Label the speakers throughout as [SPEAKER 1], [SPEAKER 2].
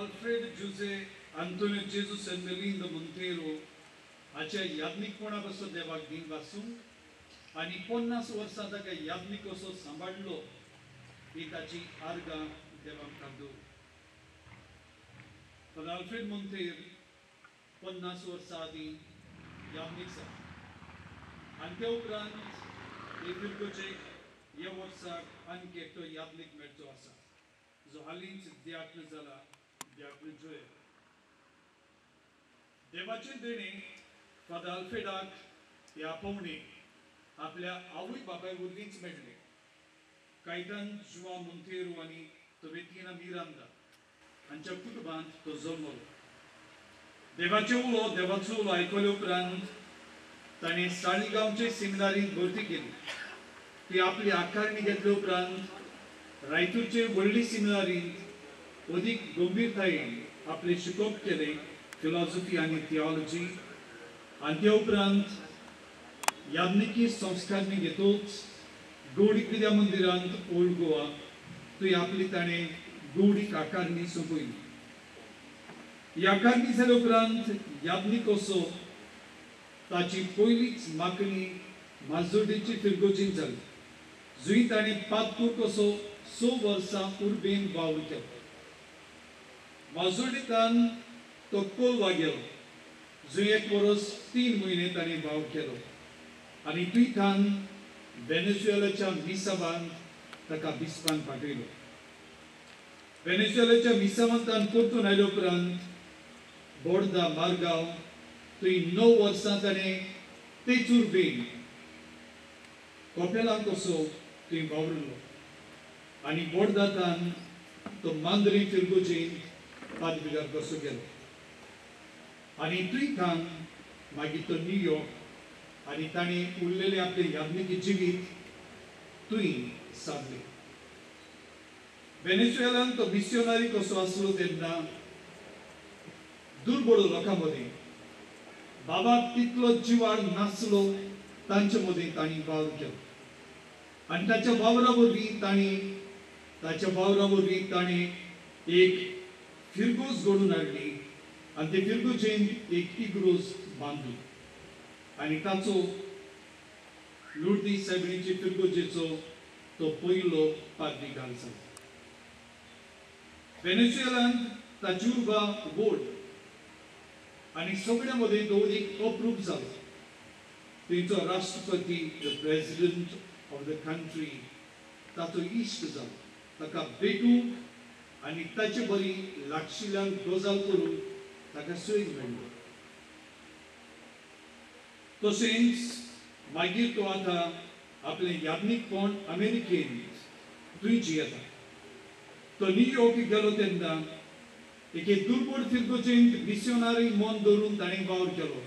[SPEAKER 1] Alfredo Jose Antonio Jesus and Melinda Montero हाच्या याज्ञिकपणा पासून देवाक दिन वाचूं आनी पन्नास वर्सां ताका याज्ञिक कसो सांबाळलो ही ताची आर्गां देवाक कादू पण आल्फ्रेड मंतेर पन्नास वर्सां आदीं याज्ञिक जालो आनी ते उपरांत एप्रिलकोचे ह्या वर्साक आनीक एकटो याज्ञिक मेळचो आसा जो हालींच दियात्न जाला दियात्न जोय देवाचे देणे फादर आल्फ्रेडाक ह्या पावणे आपल्या आवय बापाय वरवींच मेळ्ळे कायदान जुवा मोंतेरो आनी तोवेतीना मिरांदा हांच्या कुटुंबांत तो जल्मलो देवाचे उलो देवाचो उलो आयकले उपरांत ताणें साळीगांवचे सेमिनारींत भरती केली. ती आपली आकारणी घेतले उपरांत रायतूरचे व्हडली सेमिनारींत अदीक गंभीरतायेन आपले शिकोवप केले फिलॉसॉफी आनी थिओलॉजी आनी ते उपरांत याज्ञिकी संस्कारणी घेतूच. गौडी विद्या मंदिरांत ओल्ड गोवा. थंय आपली ताणें गौडीक आकारणी सोंपयली ही आकारणी उपरांत याज्ञिक असो ताची पयलीच मागणी माजोर्डेची फिरगोजीन जाली जुंय ताणें पातपूर कसो स वर्सां उर्बेन वावर केलो माजोड्डेतान तो कोलवा गेलो जंय एक वरस तीन म्हयने ताणें भाव केलो. आनी थंयच्यान वेनेझुएलाच्या मिसावान ताका बिस्पान पाठयलो वेनेझुएलाच्या मिसावान तान परतून आयले उपरांत बोर्दा मारगांव थंय णव वर्सां ताणें तेचूर उर्बेन कोपेलांक कसो थंय वावरलो. आनी बोर्दातान तो मांद्री फिरगोजीन पादविकार कसो गेलो आनी थंयच्यान मागीर तो न्यूयॉर्क आनी ताणें उरलेलें आपले याज्ञिकी जिवीत थंय सारले वेनेझुएलान तो मिशनरी कसो आसलो तेन्ना दुर्बळ लोकां मदीं बाबा तितलो जिवाड नासलो तांचे मदीं तांणी वावर केलो आनी ताच्या वावरा वरवीं तांणी ताच्या वावरा वरवीं ताणें एक फिरगोज घडून हाडली आनी ते फिरगोजेन एक इग्रोज बांदली आनी ताचो लुडदी सायबीणीचे फिरगोजेचो तो पयलो पाद्रीकार जालो वेनेझुएलांत ताची उर्बा व्हड आनी सगळ्या मदीं तो एक अप्रूप जालो थंयचो राष्ट्रपती the president of the country ताचो इश्ट जालो ताका भेटूंक आनी ताचे बरी लागशिल्ल्यान गजाल करून ताका सैन मेळ्ळो तशेंच मागीर तो आतां आपलें याज्ञीकपण अमेरिकेन थंय जियेता तो न्यूयॉर्क गेलो तेन्ना एके दुर्बळ फिरगोचेंत मिशनरी मन धरून ताणें वावर केलो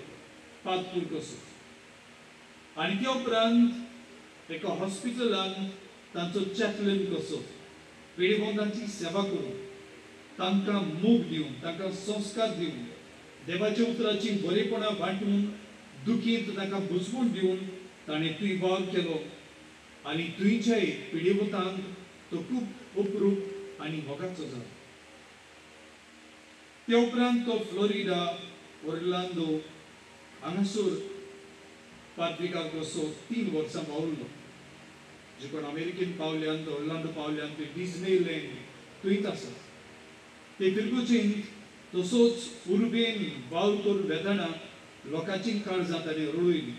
[SPEAKER 1] पातपूर कसो आनी ते उपरांत एका हॉस्पिटलान तांचो चॅपलन कसो. पिडेबंदांची सेवा करून तांकां मूग दिवन तांकां संस्कार दिवन देवाच्या उतराची बरेपणां वांटून दुखीत तांकां बुजवून दिवन ताणें तुय वावर केलो. आनी तुयच्याय पिडेवतांक तो खूब उपरूप आनी मोगाचो जालो ते उपरांत तो फ्लोरिडा ओर्लांदो हांगासर पात्रिकाक कसो तीन वर्सां पावल्लो जे कोण अमेरिकेन पावल्यान ओर्लांडो पावल्यान ते डिस्ने लँड थंयच आसा. ते फिरगोचेन तसोच उर्बेन वावर करून वेदना लोकांची काळजां ताणें रडयली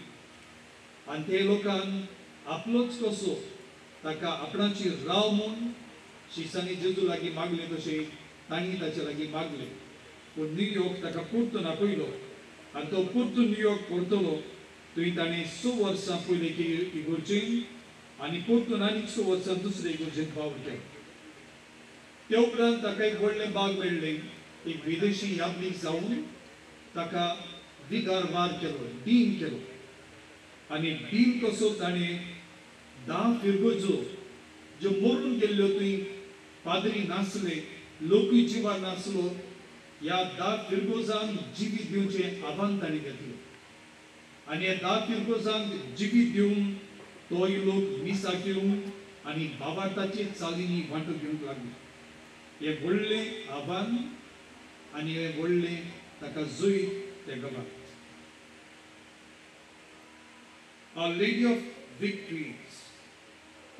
[SPEAKER 1] आनी ते लोकांक आपलोच कसो ताका आपणाची राव म्हूण शिसांनी जेजू लागीं मागले तशें तांणी ताचे लागीं मागले. पूण न्यूयॉर्क ताका परतून आपयलो आनी तो परतून न्यूयॉर्क परतलो थंय ताणें स वर्सां पयलीं की इगोर्जेन आनी परतून आनीक स दुसरे इगोर्जेन वावर त्या ते उपरांत ताका एक व्हडलें बाग मेळ्ळें. एक विदेशी यात्रीक जावन ताका दिगार मार केलो डीन केलो. आनी डीन कसो ताणें धा फिरगोजो ज्यो मरून गेल्ल्यो थंय पादरी नासले लोकूय जिवा नासलो ह्या धा फिरगोजांक जिवीत दिवचें आव्हान ताणें घेतलें. आनी ह्या धा फिरगोजांक जिवीत दिवन तोय लोक मिसा घेवंक आनी बाबाताचे चालीनी वांटो घेवंक लागले. हे व्हडलें आव्हान आनी हे व्हडलें ताका जुई ते गबात लेडी Lady of Victories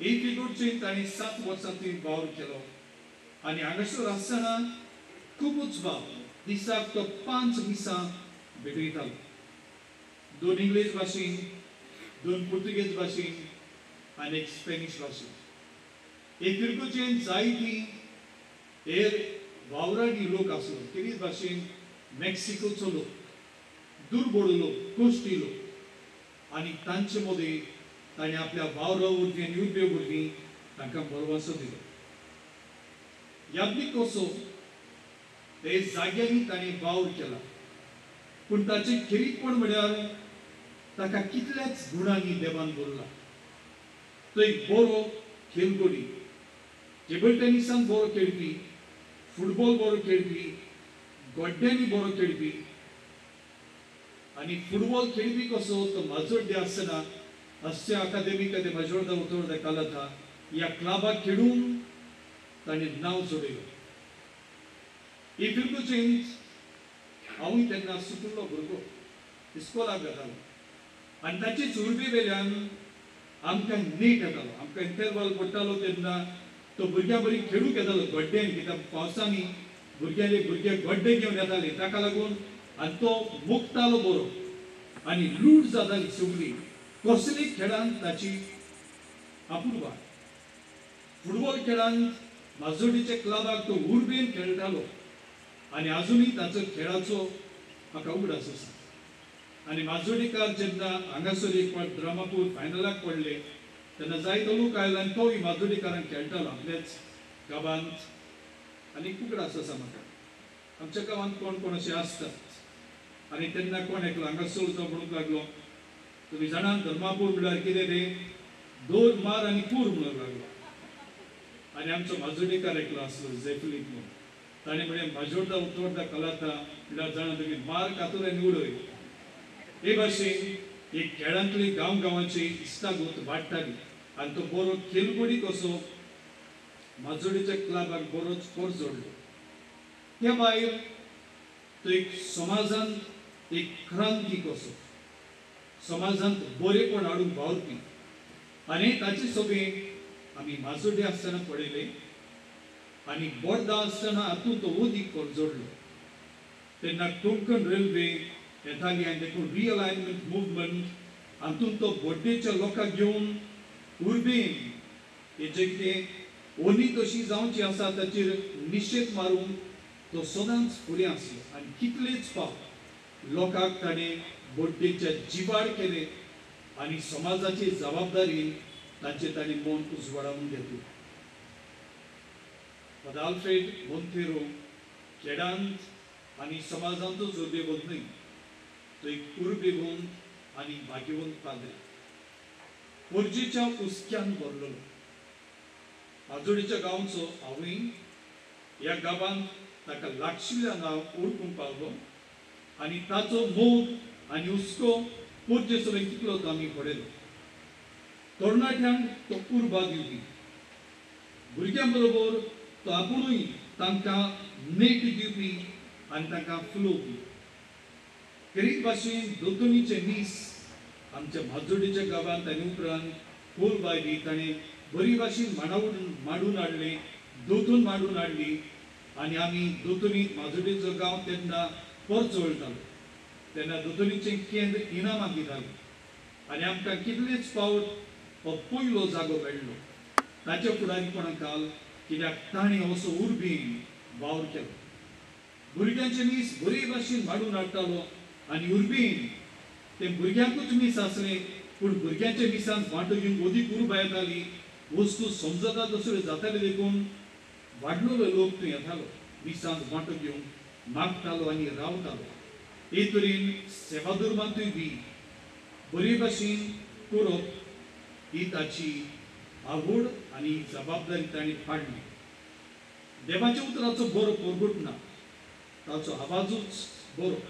[SPEAKER 1] एक इगोडचें ताणें सात वर्सां थंय वावर केलो. आनी हांगासर आसतना खुबूच भाव दिसाक तो पांच मिसां भेटयतालो दोन इंग्लीश भाशेन दोन पुर्तुगेज भाशेन आनी एक स्पेनिश भाशेन हे इगोडचें जायती हेर वावराडी लोक आसलो तेच भाशेन मेक्सिकोचो लोक दुर्बोड लोक कोश्टी लोक आनी तांचे मदीं ताणें आपल्या वावरा वरवीं आनी उबे वरवीं तांकां बरवासो दिलो. यादी कसो हे जाग्यांनी ताणें वावर केला. पूण ताचें खेरीतपण म्हळ्यार ताका कितल्याच गुणांनी देवान बोलला. तो एक बरो खेळगडी. टेबल टेनिसान बरो खेळपी फुटबॉल बरो खेळपी गोड्ड्यांनी बरो खेळपी. आनी फुटबॉल खेळपी कसो तो माजोड्डे आसतना हास्य अकादेमी ते माजोड्डा उतोर्डा कालाता ह्या क्लाबाक खेळून ताणें नांव जोडयलें चेंज हांवूय तेन्ना सुटुल्लो भुरगो इस्कोलाक वतालो आनी ताची चुरबी वेल्यान आमकां नीट येतालो. आमकां इंटरवल पडटालो तेन्ना तो भुरग्यां बरी खेळूंक येतालो गड्ड्यान कित्याक पावसांनी भुरग्याले भुरगे गड्डे घेवन येताले. ताका लागून आनी तो मुक्तालो बरो. आनी लूट जाताली सगळी. कसली खेळान ताची आपुरबाय फुटबॉल खेळान माजोडीच्या क्लबाक तो उर्बेन खेळटालो आनी आजुनूय ताचो खेळाचो म्हाका उगडास आसा आनी माजोडीकार जेन्ना हांगासर एक फावट फायनलाक पडले तेन्ना जायतो लोक आयलो आनी तोय माजोडीकारांक खेळटालो आपल्याच गांवांत आनी उगडास आसा म्हाका आमच्या गांवांत कोण कोण अशें आसतात आनी तेन्ना कोण एकलो हांगासर तो म्हणूंक लागलो? तुम्ही जाणां धर्मापूर म्हळ्यार कितें रे दोन मार आनी पूर म्हणूंक लागलो. आनी आमचो माजोडीकार एकलो आसलो जैफलीक म्हणून. ताणें म्हळें माजोडदा उतोडदा कलाता म्हळ्यार जाणा तुगे मार कातूर आनी उडय हे भाशेन एक खेळांतली गांव गांवांची इश्टागोत वाडटाली आनी तो बरो खेळगडी कसो माजोडीच्या क्लबाक बरोच कोर जोडलो. त्या भायर तो एक समाजांत एक क्रांती कसो समाजांत बरेपण हाडूंक वावरपी आनी ताचे सोबे आमी माजोडे आसतना पळयले आनी बोड्डा आसतना हातूंत तो ओदीक कोर जोडलो. तेन्ना कोंकण रेल्वे येताली आनी देखून रिअलायनमेंट मुवमेंट हातूंत तो बोड्डेच्या लोकांक घेवन उर्बेन हेजे कितें ओनी कशी जावची आसा ताचेर निशेध मारून तो सदांच फुडें आसलो आनी कितलेच फावट लोकांक ताणें बोड्डेच्या जिवाड केले आनी समाजाची जबाबदारी तांचे ताणें मन उजवाडावून घेतली पदाल्फ्रेड मोंतेरो खेडांत आनी समाजांचो जोडे बदलूय तो एक उर्बेगोंत आनी भाग्यवंत पाद्रे पोरजेच्या उस्क्यान भरलेलो आजोडीच्या गांवचो हांवूय ह्या गांवांत ताका लागशिल्ल्या नांव ओळखूंक पावलो आनी ताचो मोग आनी हुस्को पोरजे सगळें कितलो तो आमी पडयलो तरणाट्यांक तो उर्बा दिवपी भुरग्यां बरोबर तो आपुणूय तांकां नेट दिवपी आनी तांकां फुलोवपी खेरीत भाशेन दोतोनीचे मीस आमच्या माजोडीच्या गांवांत आनी उपरांत खोल बायली ताणें बरी भाशेन मांडावून मांडून हाडले दोतून मांडून हाडली आनी आमी दोतोनी माजोडीचो गांव तेन्ना परत वळटालो तेन्ना दोतोनीचें केंद्र इनामां दितालें आनी आमकां कितलेच फावट हो पयलो जागो मेळ्ळो ताच्या फुडारीपणां काल कित्याक ताणें असो उर्बेन वावर केलो. भुरग्यांचे मीस बरे भाशेन मांडून हाडटालो. आनी उर्बीन ते भुरग्यांकूच मीस आसले पूण भुरग्यांच्या मिसान वांटो घेवन ओदीक उर्बा येताली वस्तू समजता तसल्यो जाताल्यो देखून वाडलोलो लोक थंय येतालो मिसान वांटो घेवन मागतालो आनी रावतालो. हे तरेन सेवाधर्मांतूय बी बरे भाशेन करप ही ताची आवड आनी जबाबदारी ताणें पाडली देवाच्या उतराचो बरो परगट ना ताचो आवाजूच बरो.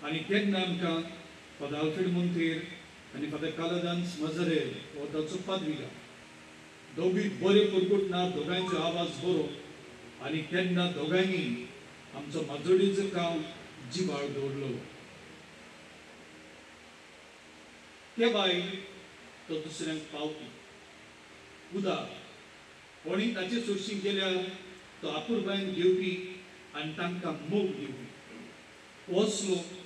[SPEAKER 1] आनी तेन्ना आमकां फादर आल्फ्रेड मोंतेर आनी फादर कालदान्स मजरे हो ताचो पादविला दोगी बरे परगट ना दोगांयचो आवाज बरो आनी तेन्ना दोगांयनी आमचो माजोडीचो काम जिबाळ दवरलो ते भायर तो दुसऱ्यांक पावपी उदा कोणी ताचे सोडशीक गेल्यार तो आपुरबायन घेवपी आनी तांकां मोग दिवपी होच लोक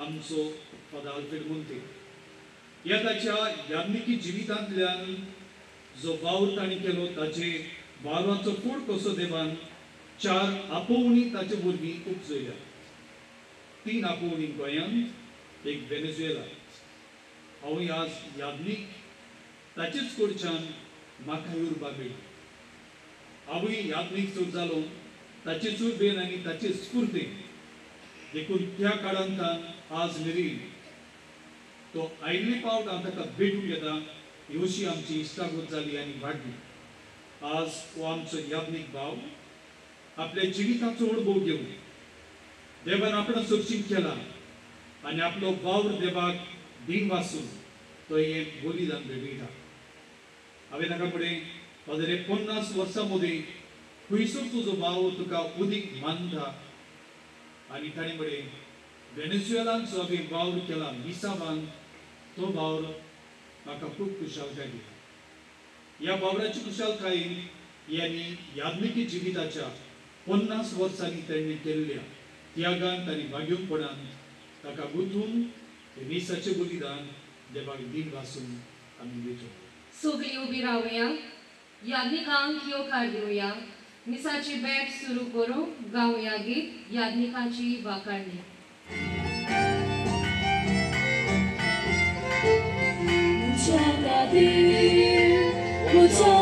[SPEAKER 1] आमचो फादर मंत्री ह्या ताच्या याज्ञिकी जिवितांतल्यान जो वावर ताणी केलो ताचे वावराचो फूड कसो देवान चार आपोवणी ताचे वरवीं उपजयल्या. तीन आपोवणी गोंयांत एक वेनेझुएला. हांव आज याज्ञीक ताचेच कडच्यान म्हाका उरपाक मेळ्ळी. हांवूय याज्ञीक चड जालो ताचे चुरबेन आनी ताचे स्फूर्तेन देखून त्या काळांतान आज मेरेन तो आयिल्ले पावट हांव ताका भेटूंक येता ही आमची इश्टागत जाली आनी वाडली आज हो आमचो याज्ञीक भाव आपल्या जिविताचो अणभव घेवन देवान आपणा सुरक्षीत केला आनी आपलो वावर देवाक दिन वाचून तो एक बलिदान भेटयता हांवें ताका फुडें फादर पन्नास वर्सां मदीं खंयसर तुजो भाव तुका उदीक मानता. आनी ताणें म्हळें वेनेझुएलान जो हांवें वावर केला मिसावान तो वावर म्हाका खूब खुशालकाय दिता ह्या वावराची खुशालकाय यांनी याज्ञिकी जिविताच्या पन्नास वर्सांनी त्यांनी केल्ल्या त्यागांत आनी भाग्यूपणान ताका गुंतून मिसाचे बलिदान देवाक दिन वाचून आमी दिवचो
[SPEAKER 2] सगळी उबी रावया याज्ञिकांक येवकार दिवया मिसाची बॅट सुरू करू गावया गीत याज्ञिकाची
[SPEAKER 3] 무차가들
[SPEAKER 4] 무차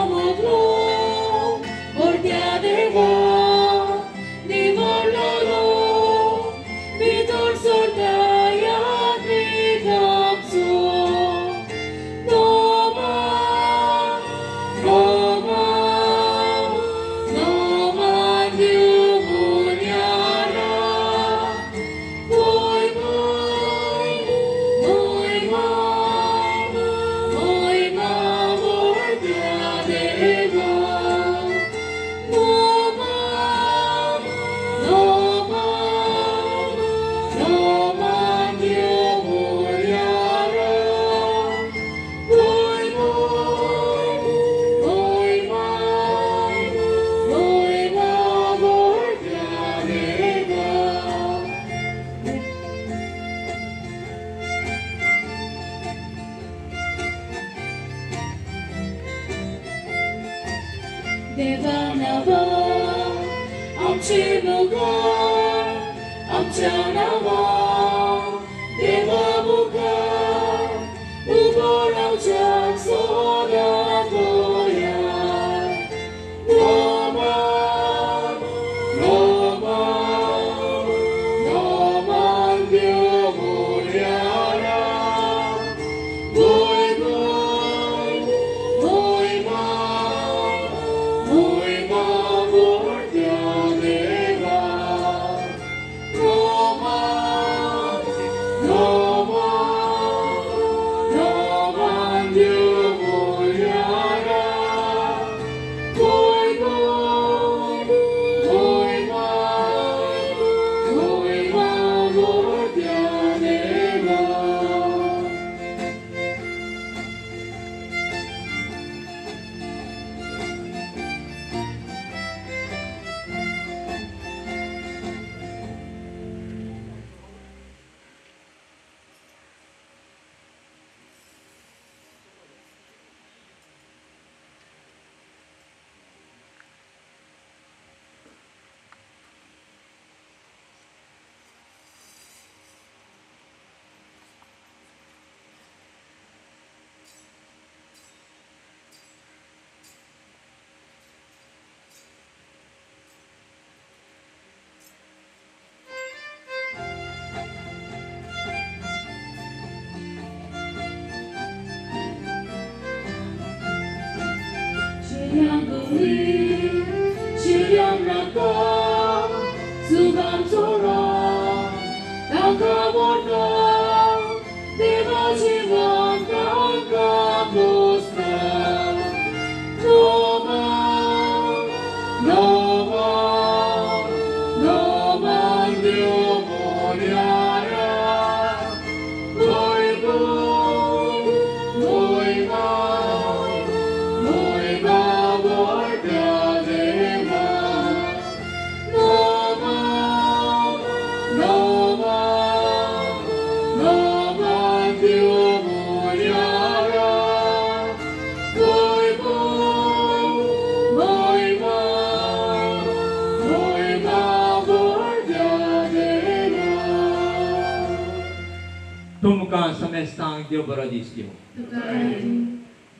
[SPEAKER 4] समेस्तांक देव बरो दीस दिवं
[SPEAKER 2] तुकाराम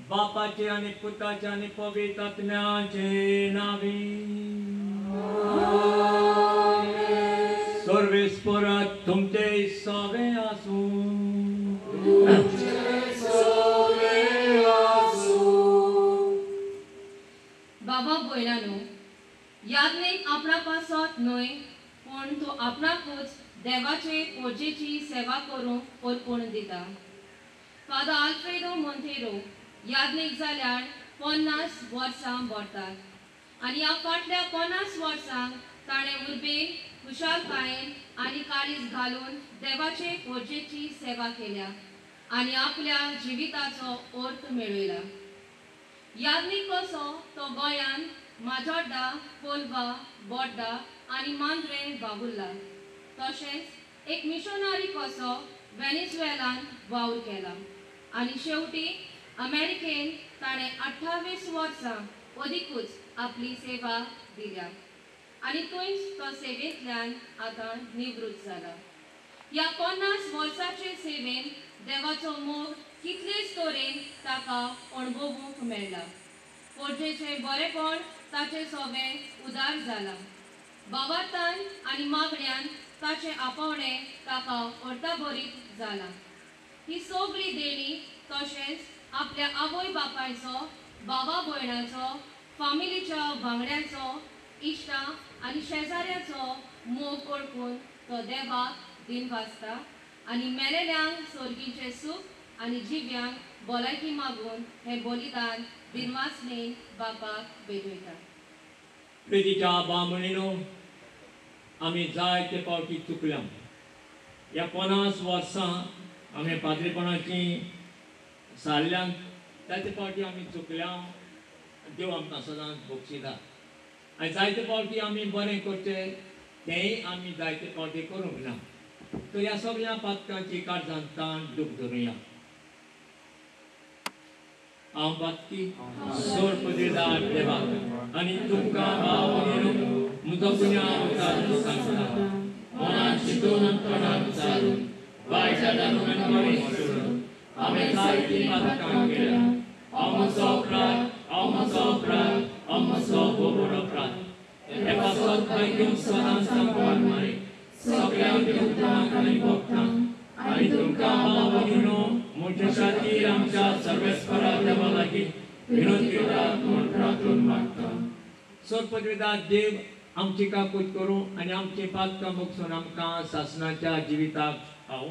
[SPEAKER 4] बापाचे आणि पुताचे आणि पवित्र आत्म्याचे नावी सर्वेस्परात तुमचे सवे आसूं
[SPEAKER 2] बाबा भयणानो याज्ञेक आपणा पासत न्हय पूण तो आपणाकूच देवाचे पोजेची सेवा करूंक अर्पण दिता। फादर आल्फ्रेडो मोंथेरो याज्ञेक जाल्यार पन्नास वर्सां भरतात आनी ह्या फाटल्या पन्नास वर्सांक ताणें उर्बेन खुशालकायेन आनी काळीज घालून देवाचे पोजेची सेवा केल्या आनी आपल्या जिविताचो अर्थ मेळयला याज्ञिक कसो तो गोंयान माजोड्डा कोलवा बोड्डा आनी मांद्रे बाबुल्ला. तशेंच एक मिशनरी कसो वेनेझुएलान वावर केला. आनी शेवटी अमेरिकेन ताणें अठ्ठावीस वर्सां अदिकूच आपली सेवा दिल्या. आनी थंयच तो सेवेंतल्यान आतां निवृत्त जाला ह्या पन्नास वर्साचे सेवेन देवाचो मोग कितलेच तरेन ताका अणभवूंक मेळ्ळा पोरजेचे बरेपण ताचे सोबे उदार जाला बाबातान आनी मागण्यान ताचे आपोवणे ताका अर्ताभरीत जाला ही सगळी देणी तशेंच आपल्या आवय बापायचो बाबा भयणाचो फामिलीच्या वांगड्याचो इश्टां आनी शेजाऱ्याचो मोग ओळखून तो देवाक दिन वाचता आनी मेलेल्यांक सोर्गीचे सूख आनी जिव्यांक भलायकी मागून हे बलिदान दिनवासनेन बापाक भेटयता
[SPEAKER 4] प्रितीच्या बामणीनो आमी जायते पावटी चुकल्या ह्या पन्नास वर्सां आमी पाद्रीपणाची सारल्यान जायते फावटी आमी चुकल्या देव आमकां सदांच बक्षिता आनी जायते फावटी आमी बरें करचें तेंय आमी जायते फावटी करूंक ना. तर ह्या सगळ्या पातकांची काळजान ताण दूख धरुया. हांव बाकी सोड पदवीदार देवाक आनी तुमकां भाव भयणो म्हजो पुण्या अवतार सांगता. मनान शिकून आनी तोंडान विचारून वायट जाल्यार आनी बरें हांव म्हजो अपराध हांव म्हजो अपराध हांव म्हजो बोबड अपराध हे पासत घेवन सदांच सांगपाक आनी खातीर आमच्या देवा लागीं विनोद मागता देव आमची काकूत करूं आनी आमची पातकां बगसून आमकां शासनाच्या जिविताक हांव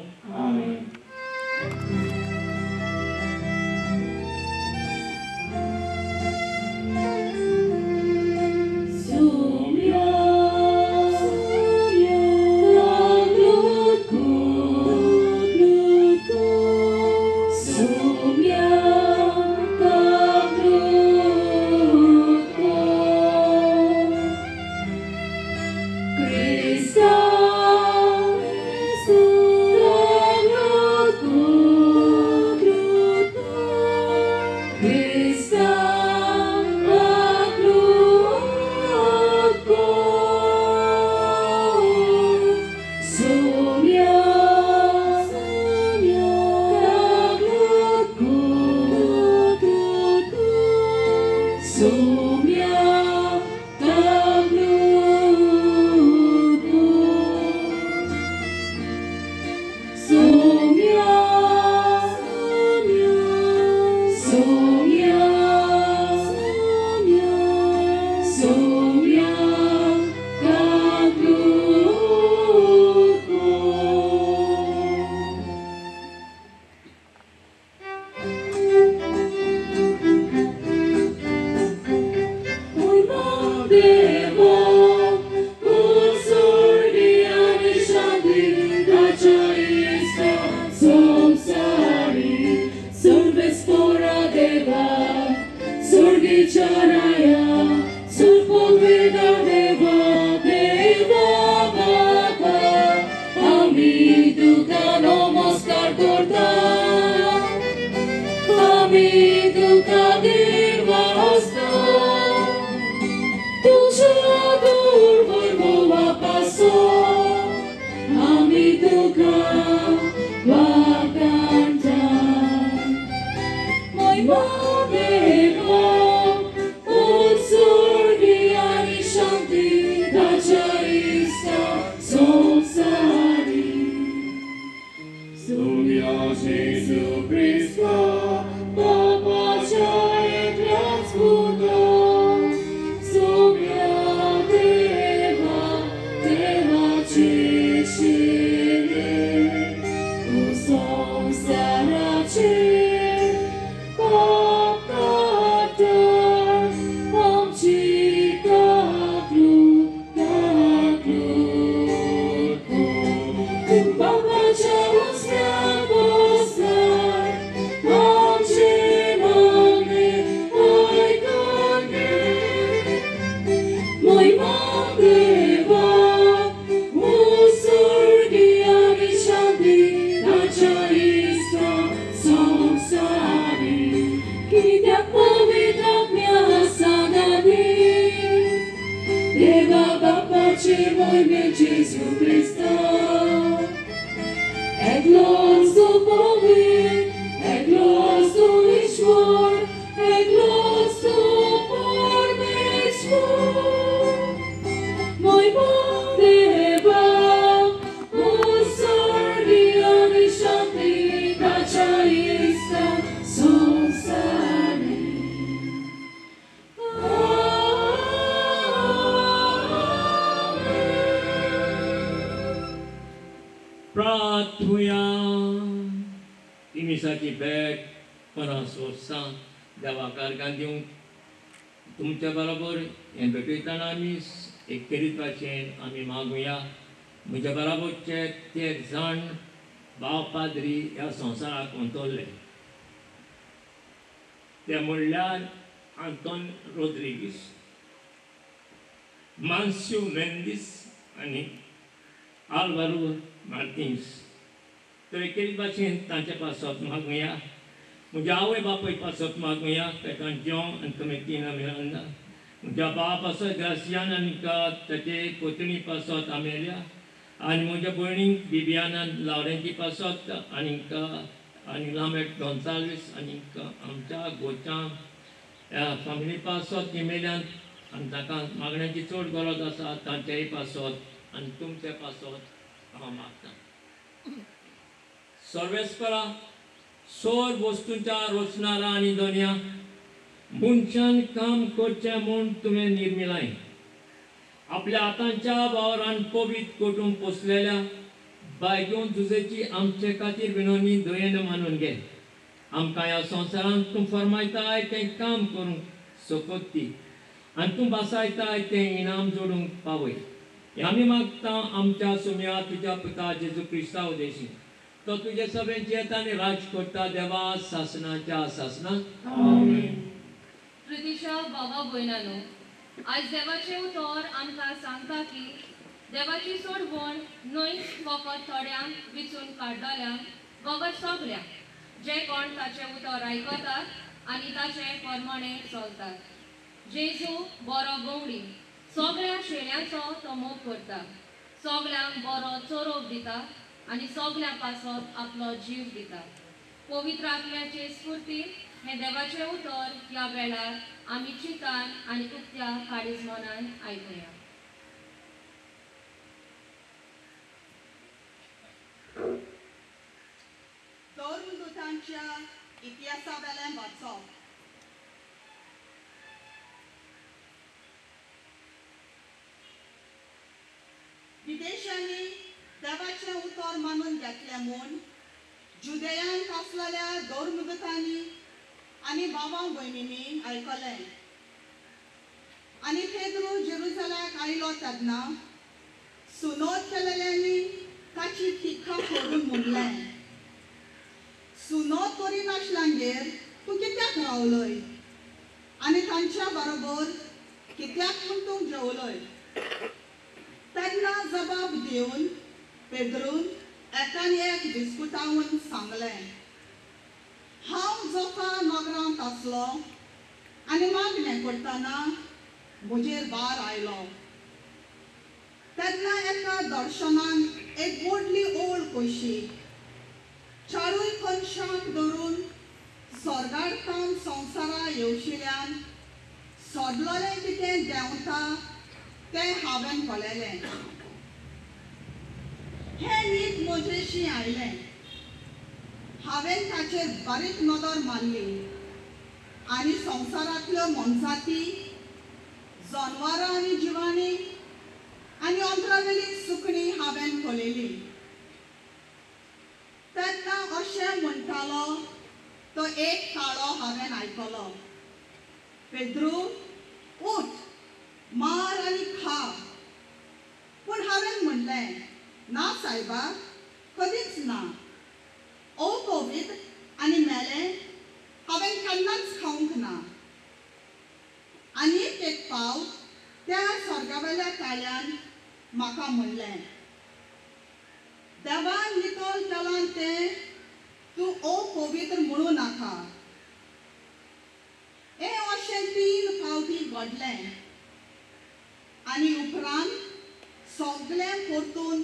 [SPEAKER 4] म्हज्या बाबा पासत ग्रासियान आनी कोतणी पासत आमेल्या आनी म्हज्या भयणीक बिबियानान लावरेंची पासत आनीक आनी लामेट गोन्साल्वीस आनीक आमच्या गोच्या फॅमिली पासत इमेल्यान आनी ताका मागण्याची चड गरज आसा तांचेय पासत आनी तुमचे पासत हांव मागता. सर्वेस्परा सोर वस्तूंच्या रचणारा आनी दोनया मनशान काम करचें म्हूण तुवें निर्मिलाय. आपल्या हातांच्या वावरान पवित करून पोसलेल्या बायगेवन तुजेची आमचे खातीर विनोनी दयेन मानून घे. आमकां ह्या संवसारांत तूं फरमायताय तें काम करूंक सोकोत ती. आनी तूं बासायताय तें इनाम जोडूंक पावय. हें आमी मागता आमच्या सुम्या तुज्या पुता जेजू क्रिस्ता उदेशी तो तुजे सगळ्यांची येता आनी राज करता देवा सासनाच्या सासनाक
[SPEAKER 2] प्रितिशा बाबा भयणानो आज देवाचे उतर आमकां सांगता की देवाची सोडवण न्हय फकत थोड्यांक विचून काडटल्यांक वगत सगळ्यांक जे कोण ताचे उतर आयकतात आनी ताचे परमणे चलतात. जेजू बरो गवडी सगळ्या शेळ्यांचो तो मोग करता. सगळ्यांक बरो चोरोप दिता आनी सगळ्या पासत आपलो जीव दिता. पवित्र आत्म्याचे स्फुर्ती हे देवाचे उतर ह्या वेळार आमी चितान आनी उक्त्या काळीज मनान आयकुया.
[SPEAKER 5] तोर्मदुतांच्या इतिहासा वेल्यान वाचप विदेशांनी देवाचें उतर मानून घेतले म्हूण जुदेयांत आसलेल्या धर्मदूतांनी आनी भावांक भयणींनी आयकलें आनी पेद्रू जेरुसलाक आयलो तेन्ना सुनोद केलेल्यांनी ताची तिखा करून म्हणलें सुनोद करी तूं कित्याक रावलय? आनी तांच्या बरोबर कित्याक म्हूण तूं जेवलय? तेन्ना जबाब दिवन पेद्रून एकान एक डिस्कुटावून सांगलें हांव जोका नगरांत आसलो आनी मागणें करतना म्हजेर बार आयलो. तेन्ना एका दर्शनान एक व्हडली ओळ कशी. चारूय मनशांक धरून स्वर्गार्थान संवसारा येवशिल्ल्यान सोदलोलें कितें देंवता तें हांवें पळयलें हें न्हीद म्हजेशी आयलें. हांवें ताचेर बारीक नदर मारली आनी संवसारांतल्यो मनसाती जनावरां आनी जिवाणी आनी अंतरावेली सुकणी हांवें पळयली तेन्ना अशें म्हणटालो तो एक काळो हांवें आयकलो पेद्रू उठ मार आनी खा. पूण हांवें म्हणलें ना सायबा कधीच ना. ओ कोवीड आनी मेलें हांवें केन्नाच खावंक ना. आनी एक पावट त्या स्वर्गावेल्या काळ्यान म्हाका म्हणलें देवान नितोल केलां तें तूं ओ पवित्र म्हणू नाका. हे अशें तीन फावटी घडलें. आनी उपरांत सगळें परतून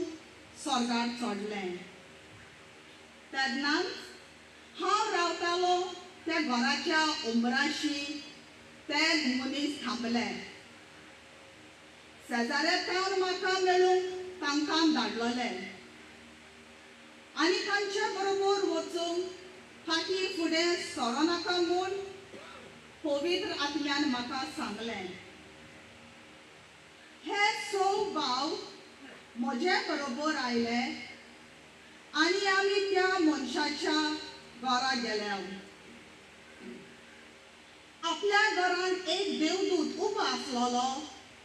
[SPEAKER 5] स्वर्गार चडलें तेन्नाच हांव रावतालो त्या घराच्या उमराशी ते मनीस थांबले शेजाऱ्यान म्हाका मेळून तांकां धाडलोले आनी तांच्या बरोबर वचून फाटीं फुडें सोरो नाका म्हूण पवित्र आत्म्यान म्हाका सांगलें हे स भाव म्हजे बरोबर आयले आनी आमी त्या मनशाच्या घरा गेल्या आपल्या घरांत एक देवदूत उबो आसलोलो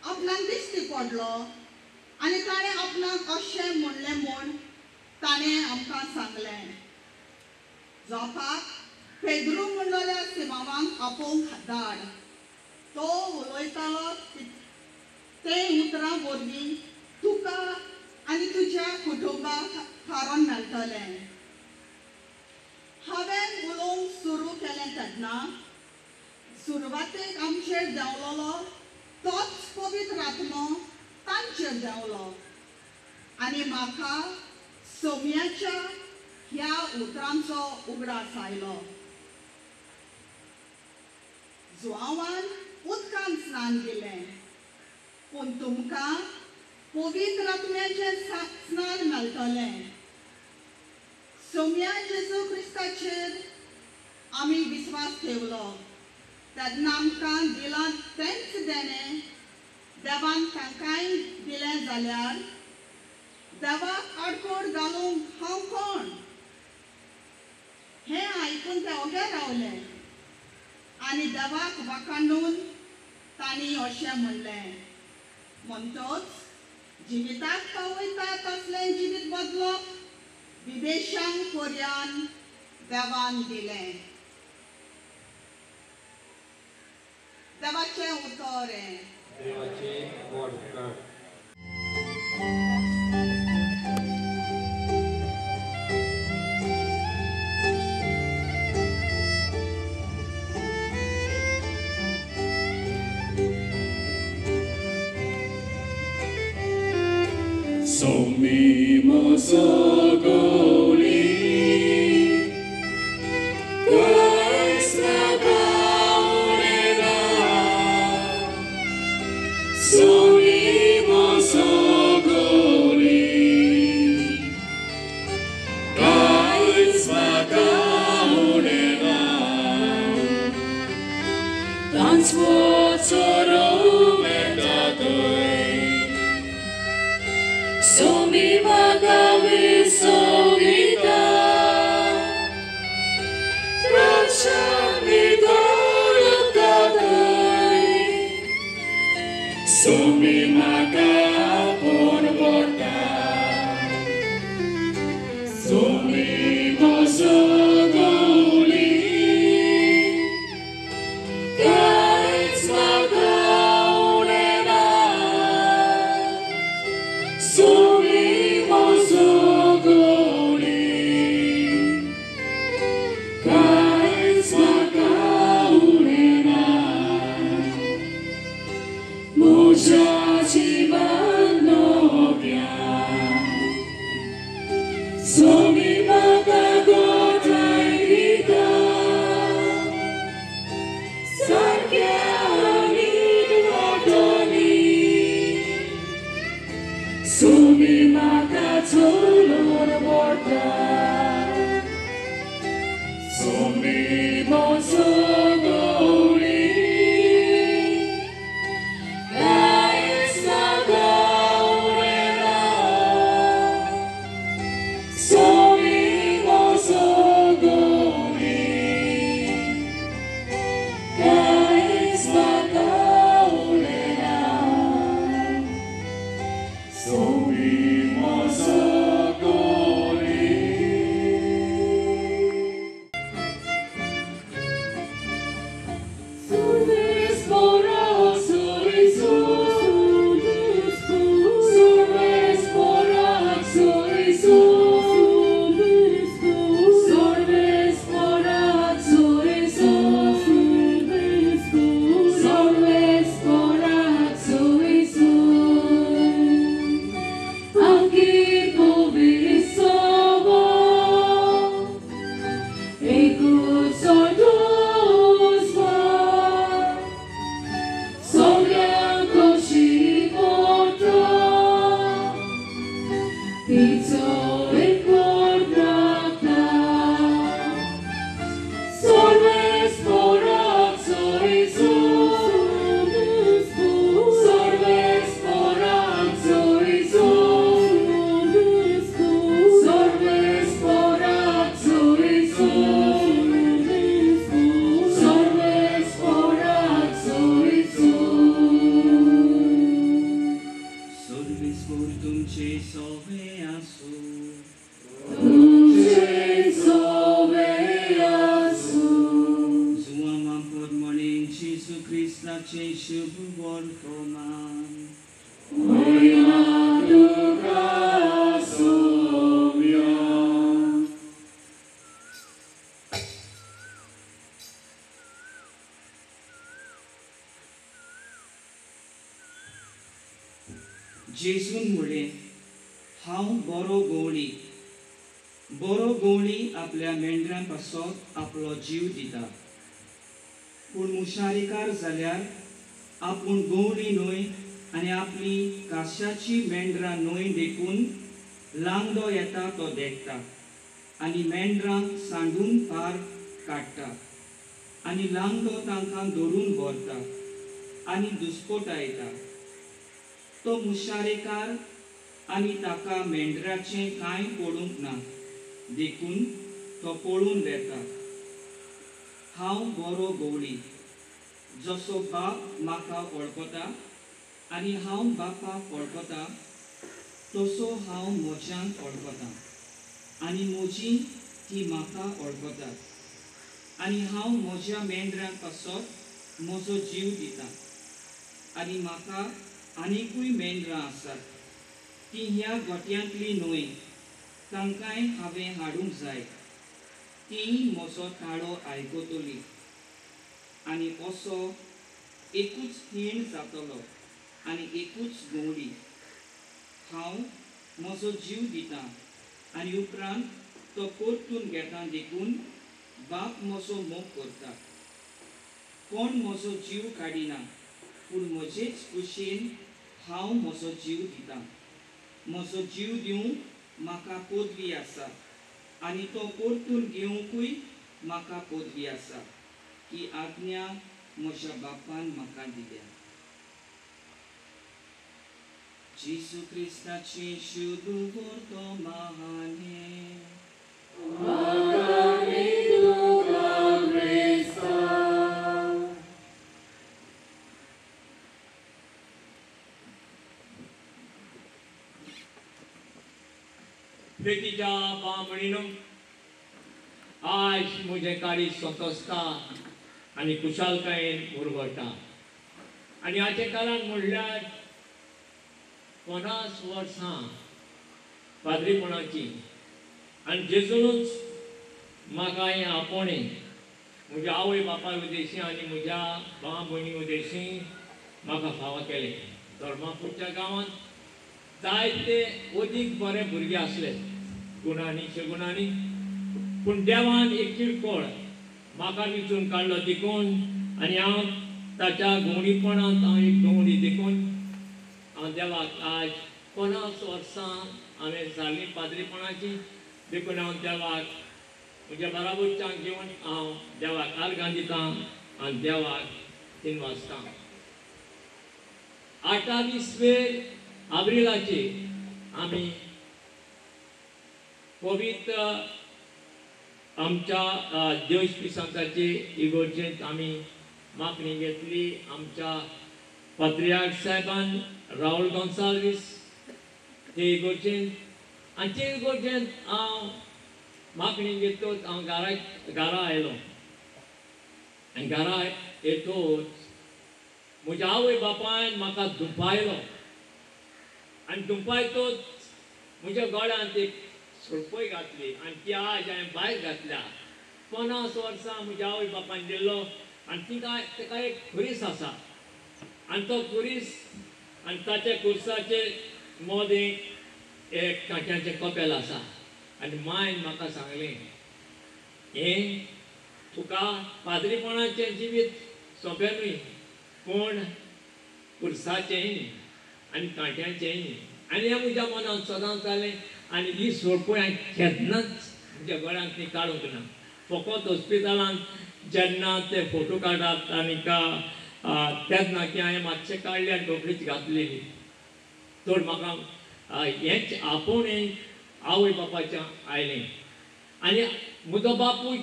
[SPEAKER 5] आपणाक दिश्टी पडलो आनी ताणें आपणाक अशें म्हणलें म्हूण ताणें आमकां सांगलें जोपाक पेद्रू म्हणलोल्या सिमावांक आपोवंक धाड. तो उलयतालो ते उतरां वरवीं तुका आनी तुज्या कुटुंबाक कारण मेळटलें हांवें उलोवंक सुरू केलें तेन्ना सुरवातेक आमचेर देंवलोलो तोच पवित्र आत्मो तांचेर देंवलो आनी म्हाका सोम्याच्या ह्या उतरांचो उगडास आयलो. जुआवान उदकान स्नान दिलें पूण तुमकां पवित्र आत्म्याचें स्नान मेळटलें. सोम्या जेजू क्रिस्ताचेर आमी विस्वास ठेवलो. तेन्ना आमकां दिलां तेंच देणें. देवान तांकांय दिलें जाल्यार देवाक आडकोड घालूंक हांव कोण? हें आयकून ते ओगे रावले. आनी देवाक वाखाणून तांणी अशें म्हणलें म्हणटोच जिविताक पावयता तसलें जिवीत बदलप विदेशांक पर्यान देवान दिलें। देवाचें उतर। हें
[SPEAKER 4] देवाचे Wadkar
[SPEAKER 3] Somi mosogoli
[SPEAKER 6] once more. ख्रिस्ताचे বর্তমান जेजून
[SPEAKER 3] oina
[SPEAKER 6] जेसून हांव बरो गवळी. बरो गवळी आपल्या मेंढरां पासून आपलो जीव दिता. पूण मुशारिकार जाल्यार आपूण गवळी न्हंय आनी आपली काश्याची मेंढरां न्हंय देखून लांगडो येता तो देखता आनी मेंढरांक सांडून पार काडटा आनी लांगडो तांकां धरून व्हरता आनी दुस्पोटायता तो मुशारेकार आनी ताका मेंढराचें कांय पडूंक ना देखून तो पळून वेता हांव बरो गवळी जसो बाप म्हाका वळखता आनी हांव बापाक वळखता तसो हांव म्हज्यांक वळखता आनी म्हजी ती म्हाका वळखतात आनी हांव म्हज्या मेंढरांक पासत म्हजो जीव दिता आनी म्हाका आनिकूय मेंढरां आसात. ती ह्या गोट्यांतली न्हय तांकांय हांवें हाडूंक जाय. तीय म्हजो ताळो आयकतली. आनी असो एकूच हीण जातलो आनी एकूच गवळी हांव म्हजो जीव दितां. आनी उपरांत तो परतून घेता देखून बाप म्हजो मोग करता. कोण म्हजो जीव काडिना पूण म्हजेच कुशीन हांव म्हजो जीव दितां. म्हजो जीव दिवंक म्हाका पदवी आसा. आनी तो परतून घेवंकूय म्हाका पदवी आसा. ही आज्ञा म्हज्या बापान म्हाका दिल्या जेसू क्रिस्ताची शुभ वर्तमाने
[SPEAKER 4] प्रितीच्या बामणीनो आज म्हजें काळीज सोंसता आनी कुशालकायेन उरगटा आनी हाचे कारण म्हणल्यार पन्नास वर्सां पाद्रीपणाची आनी जेजूनच म्हाका हें आपोणें म्हज्या आवय बापाय उदेशी आनी म्हज्या भाव भयणी उदेशी म्हाका फावो केलें. धर्मापूरच्या गांवांत जायते अदीक बरे भुरगे आसले गुणांनी शेगुणांनी. पूण देवान एक किरकोळ म्हाका विचून काडलो देखून आनी हांव ताच्या गवणीपणांत हांव एक गवणी देखून हांव देवाक आज पन्नास वर्सां हांवें जाल्ली पाद्रीपणाची. देखून हांव देवाक म्हज्या बराबरच्यान घेवन हांव देवाक आर्गां दितां आनी देवाक तीन वाजता. अठ्ठावीसवे आब्रिलाचे आमी पवित्र आमच्या देश पिसांताचे इगोर्जेंत आमी मागणी घेतली. आमच्या पत्रियाक साहेबान राहुल गोन्साल्वीस ते इगोर्जेंत आमचे ते इगोर्जेंत हांव मागणी घेतोच. हांव घरा घरा आयलो. आनी घरा येतोच. म्हज्या आवय बापायन म्हाका दुंपायलो आनी दुंपायतोच म्हज्या गोड्यांत एक रुपय घातली आनी ती आज हांवें भायर घातल्या। पन्नास वर्सां म्हज्या आवय बापायन दिल्लो आनी तिका ताका एक खुरीस आसा आनी तो खुरीस आनी ताच्या खुर्साचे मोदें एक काट्याचे कपेल आसा आनी मायन म्हाका सांगलें हें तुका पाद्रीपणाचें जिवीत सोंपें न्हय। पूण खुर्साचेंय न्ही आनी कांट्याचेंय न्ही आनी हें म्हज्या मनांत सदांच जालें आनी ही सोडपय हांवें केन्नाच म्हज्या गोंयांत ती काडूंक ना फकत हॉस्पिटलांत जेन्ना ते फोटो काडटात का तेच ना की हांवें मातशें काडलें आनी रोखडीच घातलेली. तर म्हाका हेंच आपूण आवय बापाच्या आयलें आनी म्हजो बापूय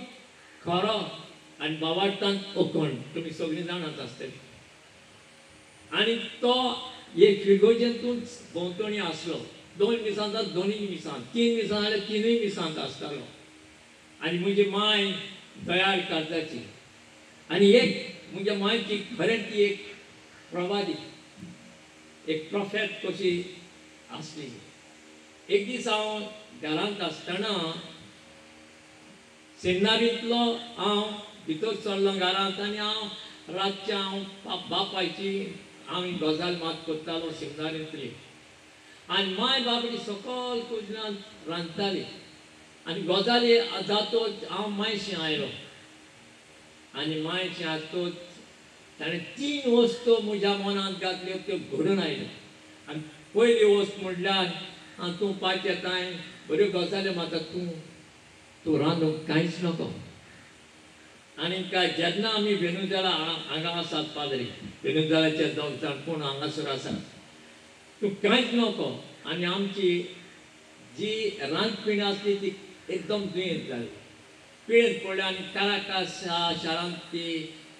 [SPEAKER 4] खरो आनी बाबाटान ओकण तुमी सगळीं जाणात आसतली आनी तो एक फिगोजेंतून भोंवतणी आसलो दोन मिसांत दोनूय मिसांत तीन मिसां जाल्यार तिनूय मिसांत आसतालो आनी म्हजी माय दयाळ काळजाची आनी एक म्हज्या मायची खरें ती एक प्रवादी. एक प्रॉफेट कशी आसली एक दीस हांव घरांत आसतना सिन्नारींतलो हांव भितर सरलो घरांत आनी हांव रातचें हांव बापायची हांव गजाल मात करतालो सिन्नारींतली. आनी माय बाबडी सकल कुजनान रांदताली. आनी गजाली जातो हांव मायशी आयलो आनी मायशी आसतो ताणें तीन वस्तू म्हज्या मनांत घातल्यो त्यो घडून आयल्यो. आनी पयली वस्त म्हणल्यार हांव तूं पांच येताय बऱ्यो गजाल्यो म्हाका तूं तूं रांदूंक कांयच नको. आनी काय जेन्ना आमी वेणुजाला हांगा आसात पाद्री वेणुजालाचे दोन कोण हांगासर आसात. तूं कांयच नको. आनी आमची जी रांदपीण आसली ती एकदम दुयेंत जाली पिळेत पडली आनी काराकास शारांत ती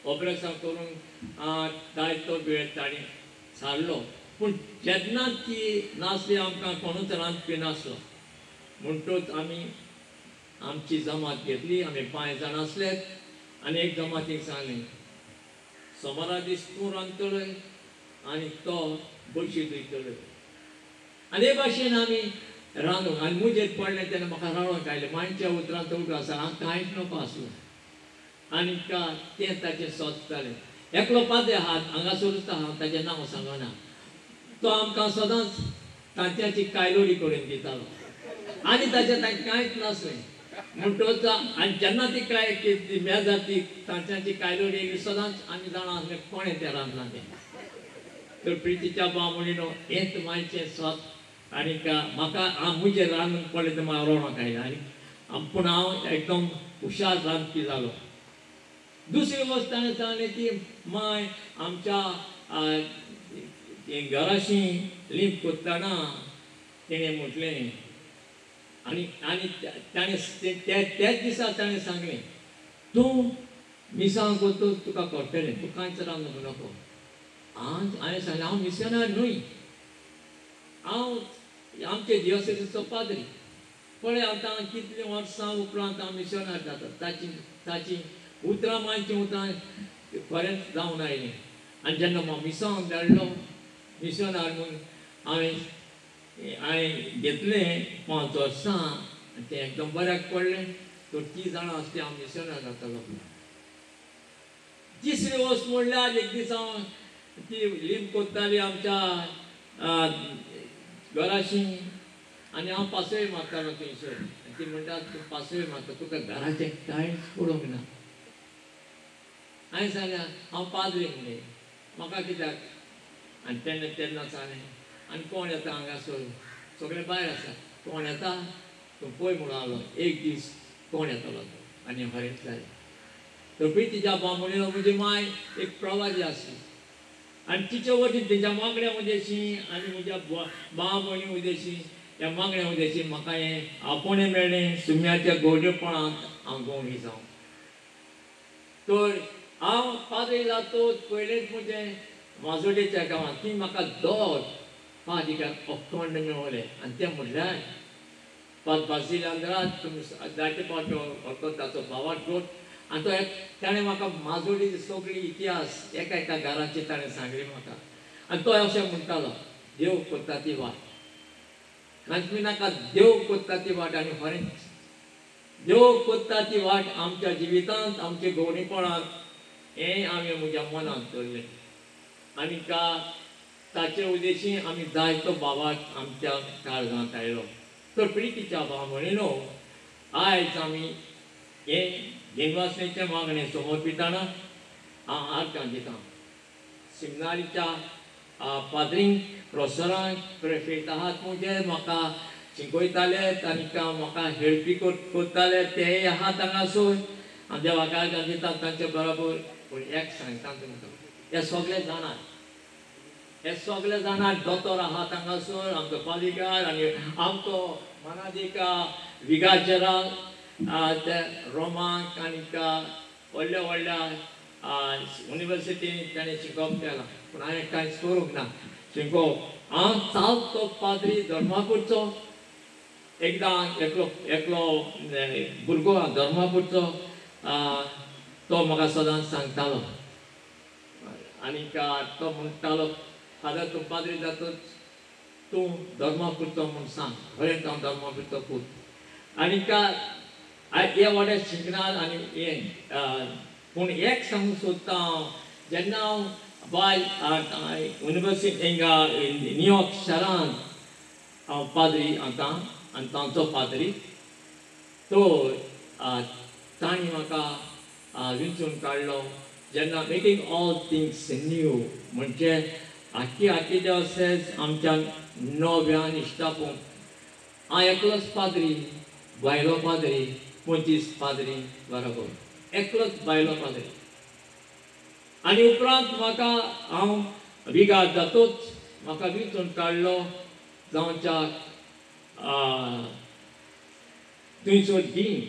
[SPEAKER 4] ऑपरेशन करून जायतो वेळ ताणें सारलो पूण जेन्ना ती नासली आमकां कोणूच रांदपी नासलो. म्हणटूच आमी आमची जमात घेतली आमी पांच जाण आसलेत आनी एक जमातीक सांगलें. सोमारा दीस तूं रांदतलो आनी तो बशी दितलो आनी भाशेन आमी रांदूंक आनी मुजेर पडलें तेन्ना म्हाका रावोंक आयलें मांयच्या उतरांत उठो आसा हांव कांयच नको आसलो का तें ताचें सोदतालें एकलो पादे आहात हांगासरूच आहा ताचें नांव सांगना. तो आमकां सदांच तांच्याची कायलोरी करून दितालो. आनी ताचें तांकां कांयच नासलें म्हणटच आनी जेन्ना ती काय ती मेजार ती तांच्याची कायलोरी येयली सदांच आमी जाणा आसलें कोणें तें रांदलां तें तर प्रितीच्या बामणीनो हेंच मायचें सत आनीक म्हाका हांव मुजेर रांदून पडलें तें म्हाका रोवणाक आयलें आनी पूण हांव एकदम हुशार रांदपी जालो दुसरी वस्त ताणें सांगलें ती माय आमच्या घराशी लिंप कोत्ताना तेणें म्हटलें. आनी आनी ताणें त्याच दिसा ताणें सांगलें तूं मिसांग करतो तुका कळटलें तूं कांयच रांदूंक नको. हांव हांवें सांगलें हांव मिशनर न्हय हांव आमचे दिवसेचो पाद्री पळय आतां कितलीं वर्सां उपरांत हांव मिशनर जाता ताची ताची उतरां मांयचीं उतरां खरेंच जावन आयलीं आनी जेन्ना हांव मिसांग धाडलो मिशनर म्हूण हांवें हांवें घेतलें. पांच वर्सां तें एकदम बऱ्याक पडलें. तर ती जाणां आसली हांव मिशनर जातालो तिसरी वस्त म्हणल्यार एक दीस हांव ती लिंप कोत्ताली आमच्या घराशी. आनी हांव पासय मारतालो थंयसर ती म्हणटा तूं पासय मारता तुका घराचें कांयच पडूंक ना. हांवें सांगलें हांव पाद्री म्हणलें म्हाका कित्याक? आनी तेन्ना तेन्ना सांगलें आनी कोण येता हांगासर सगळे भायर आसा कोण येता? तूं पळय म्हणून आलो. एक दीस कोण येतालो तो आनी हरेंच जालें तर पळय तिच्या बांबोळीलो म्हजी माय एक प्रवाजी आसली आनी तिच्या वरती त्याच्या मागण्या उद्याशी आनी म्हज्या भाव भयणी उदेशी ह्या मागण्या उद्याशी म्हाका हें आपोणें मेळ्ळें सुम्याच्या गोडेपणांत हांव गवणी जावं तर हांव पाद येयला तो पयलेंच म्हजें माजोडेच्या गांवांत ती म्हाका दोग पादिकाक अखंड मेळवले. आनी तें म्हणल्यार पाद बाजिलांद्रात तुमी जायते फावट ताचो भावाट गोट आनी तो ताणें म्हाका माजोडी सगळी इतिहास एका एका घराची ताणें सांगली म्हाका आनी तो अशें म्हणटालो देव करता ती वाट. नाका नाका देव करता ती वाट आनी खरें देव करता ती वाट आमच्या जिवितांत आमच्या गवणीपणांत हें आमी म्हज्या मनांत दवरलें आनी का ताचे उद्देशी आमी जायतो बाबाक आमच्या काळजांत आयलो. तर प्रितीच्या भावणीनो आयज आमी हें देवासनेचे मागणें समर्पिताना हांव आर्गां दितां सिमनारीच्या पाद्रींक प्रोफेसरांक प्रेफेट आहात म्हणजे म्हाका शिकयताले आनी म्हाका हेल्पी करताले तेय आहा हांगासर आनी देवाका दिता तांचे बरोबर पूण एक सांगता तुमकां हे सगळे जाणात हे सगळे जाणां दोतोर आहा हांगासर आमचो पालिकार आनी आमचो मनादिका विगाचेराल ते रोमांक आनीक व्हडल्या व्हडल्या युनिवर्सिटीन ताणें शिकोवप केलां पूण हांवें कांय करूंक ना. शिकोवप हांव चालतो पाद्री धर्मापूरचो. एकदां एकलो एकलो भुरगो धर्मापूरचो. तो म्हाका सदांच सांगतालो आनीक तो म्हणटालो फादर तूं पाद्री जातूच. तूं धर्मापूरचो म्हूण सांग. खरेंच हांव धर्मापूरचो पूत. आनीक हे वाड्यार शिकणार आनी हें पूण एक सांगूंक सोदता हांव जेन्ना हांव बाय युनिवर्सिटी हिंगा न्यूयॉर्क शारांत हांव पाद्री आतां आनी तांचो पाद्री. तो ताणी म्हाका विंचून काडलो जेन्ना मेकींग ऑल थिंग्स न्यू म्हणजे आख्खी आख्खी देवसेस आमच्या नव्यान इश्टापूंक हांव एकलोच पाद्री बायलो पाद्री. पंचवीस पादरी बरोबर एकलोच बायलो पादरी आनी उपरांत म्हाका हांव विगात जातूच. म्हाका विंचून काडलो जावच्या थंयचो दीन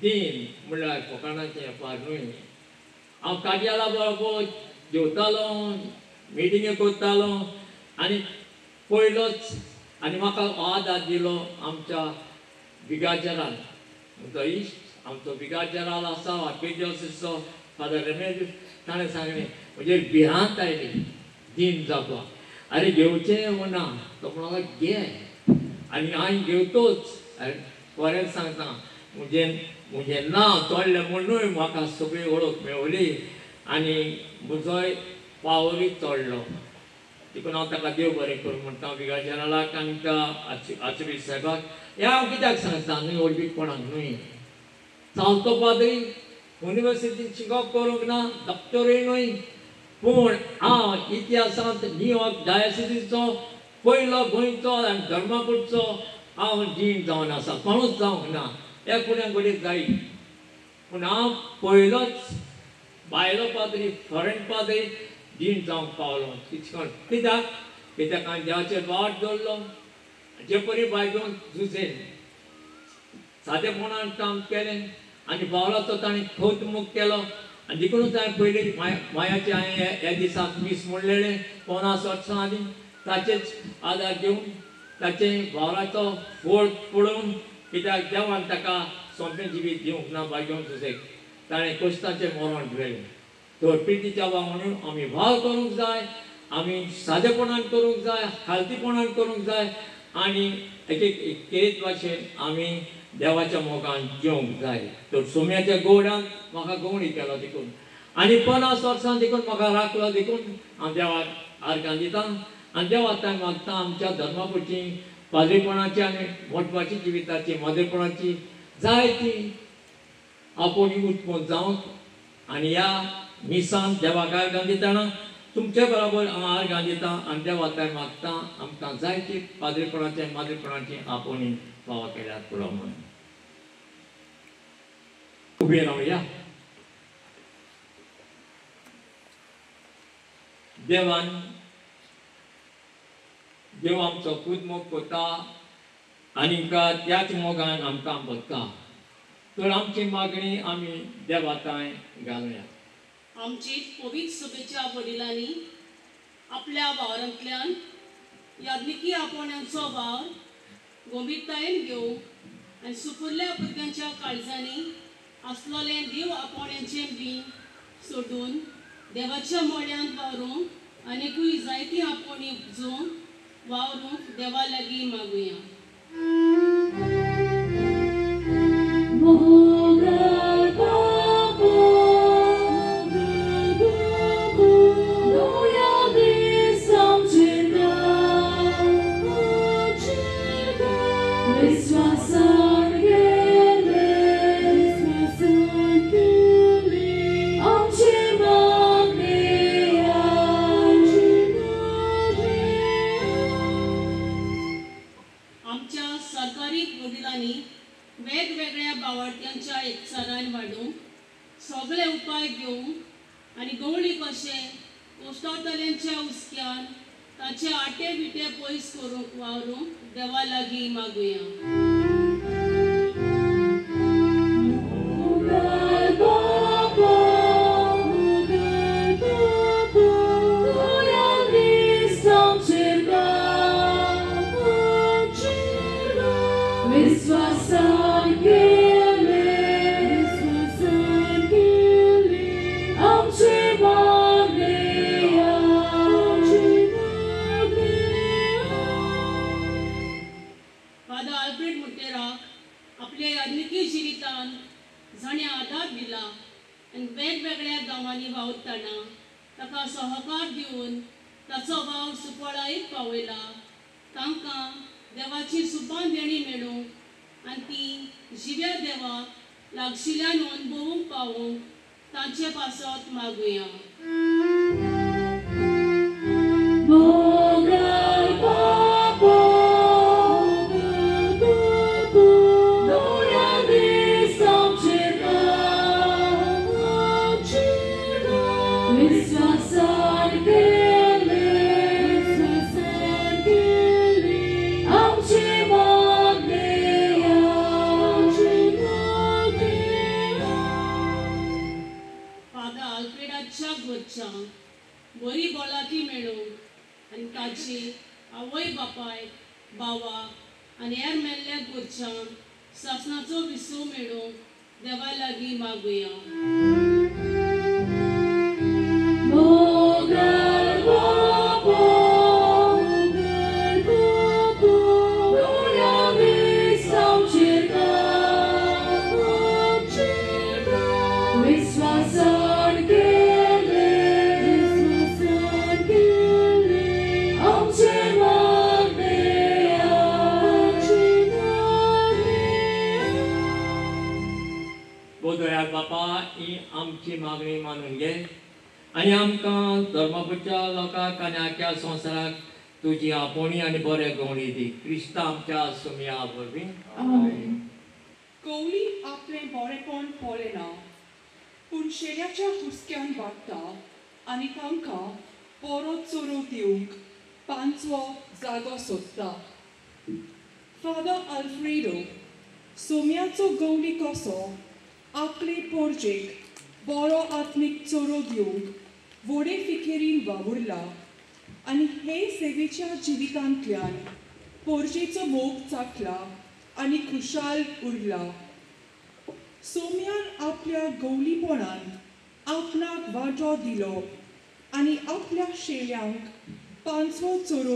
[SPEAKER 4] दीन म्हणल्यार फकाणाचें पार्नूय हांव काज्याला बरोबर जेवतालो मिटिंगे करतालो आनी पयलोच आनी म्हाका आदार दिलो आमच्या बिगाजरान म्हजो इश्ट आमचो बिगाजराल आसा वापेजो फादर रमेश ताणें सांगलें म्हणजे भिरांत आयली दिन जावपाक आरे घेवचें म्हणा तो म्हणालो घे आनी हांवें घेवतोच कोरें सांगता म्हणजे म्हजें नांव तोडलें म्हणूय म्हाका सगळी ओळख मेळवली आनी म्हजोय पावरूय चडलो देखून हांव ताका देव बरें करूं म्हणटा विगाजरालाक आनीक आचवी साहेबाक हें हांव कित्याक सांगता न्हय ओळखीपणाक न्हय चालतो पाद्री युनिवर्सिटीन शिकोवप करूंक ना डॉक्टरूय न्हय पूण हांव इतिहासांत न्यूयॉर्क डायसिसीचो पयलो गोंयचो आनी धर्मापूरचो हांव जीण जावन आसा कोणूच जावंक ना हे फुडें घडीत जायी पूण हांव पयलोच बायलो पाद्री फॉरेन पाद्री जीण जावंक पावलो कितकोण कित्याक कित्याक हांवें देवाचेर वाट दवरलो जे परी बायकोन सादेपणान काम केलें आनी बावलाचो ताणें खोत मुख केलो. आनी देखूनच हांवें पयलीं मायाचे हांवें ह्या दिसाक मीस म्हणलेलें पन्नास वर्सां आदी ताचेच आदार घेवन ताचे बावलाचो फोड पडोवन कित्याक देवान ताका सोंपें जिवीत दिवंक ना बायगेवन सुसेक ताणें कश्टाचें मरण दिलेलें. तर प्रितीच्या म्हणून आमी भाव करूंक जाय आमी सादेपणान करूंक जाय हालतीपणान करूंक जाय आनी एक एक केत भाशेन आमी देवाच्या मोगान जेवंक जाय तर सोम्याच्या गोडान म्हाका गवणी केलो देखून? आनी पन्नास वर्सां देखून म्हाका राखलो देखून हांव देवाक आर्गां दितां. आनी देवाक तांकां मागता आमच्या धर्मापुरची पाद्रीपणाची आनी मोटपाची जिविताची मदेपणाची जाय ती आपोणी उत्पन्न जावंक आनी ह्या मिसान देवाक आर्गां दितना तुमचे बरोबर हांव आर्गां दितां आनी त्या तांकां मागता आमकां जायते पाद्रीपणाचे माद्रीपणाची आपुणी फावा केल्यात पुरो म्हणून उबे रावया देवान देव आमचो खूद मोग करता आनीक त्याच मोगान आमकां बदता तर आमची मागणी आमी देवाताय घालुया
[SPEAKER 7] आमची पवित्र सभेच्या वडिलांनी आपल्या वावरांतल्यान यादनिकी आपोण्यांचो वावर गंभीरतायेन घेवंक आनी सुपुरल्या भुरग्यांच्या काळजांनी आसलोलें देव आपोण्यांचें बीन सोडून देवाच्या मोळ्यांत वावरूंक आनीकूय जायती आपोणी उपजोवंक वावरूंक देवा लागीं मागुया.
[SPEAKER 3] गांवांतल्याच्या एकचारान वाडूंक सगळे उपाय घेवंक आनी गवळी कशें कोश्टातल्यांच्या उसक्यान ताचे आटे बिटे पयस करूंक वावरूंक देवा लागीं मागुया.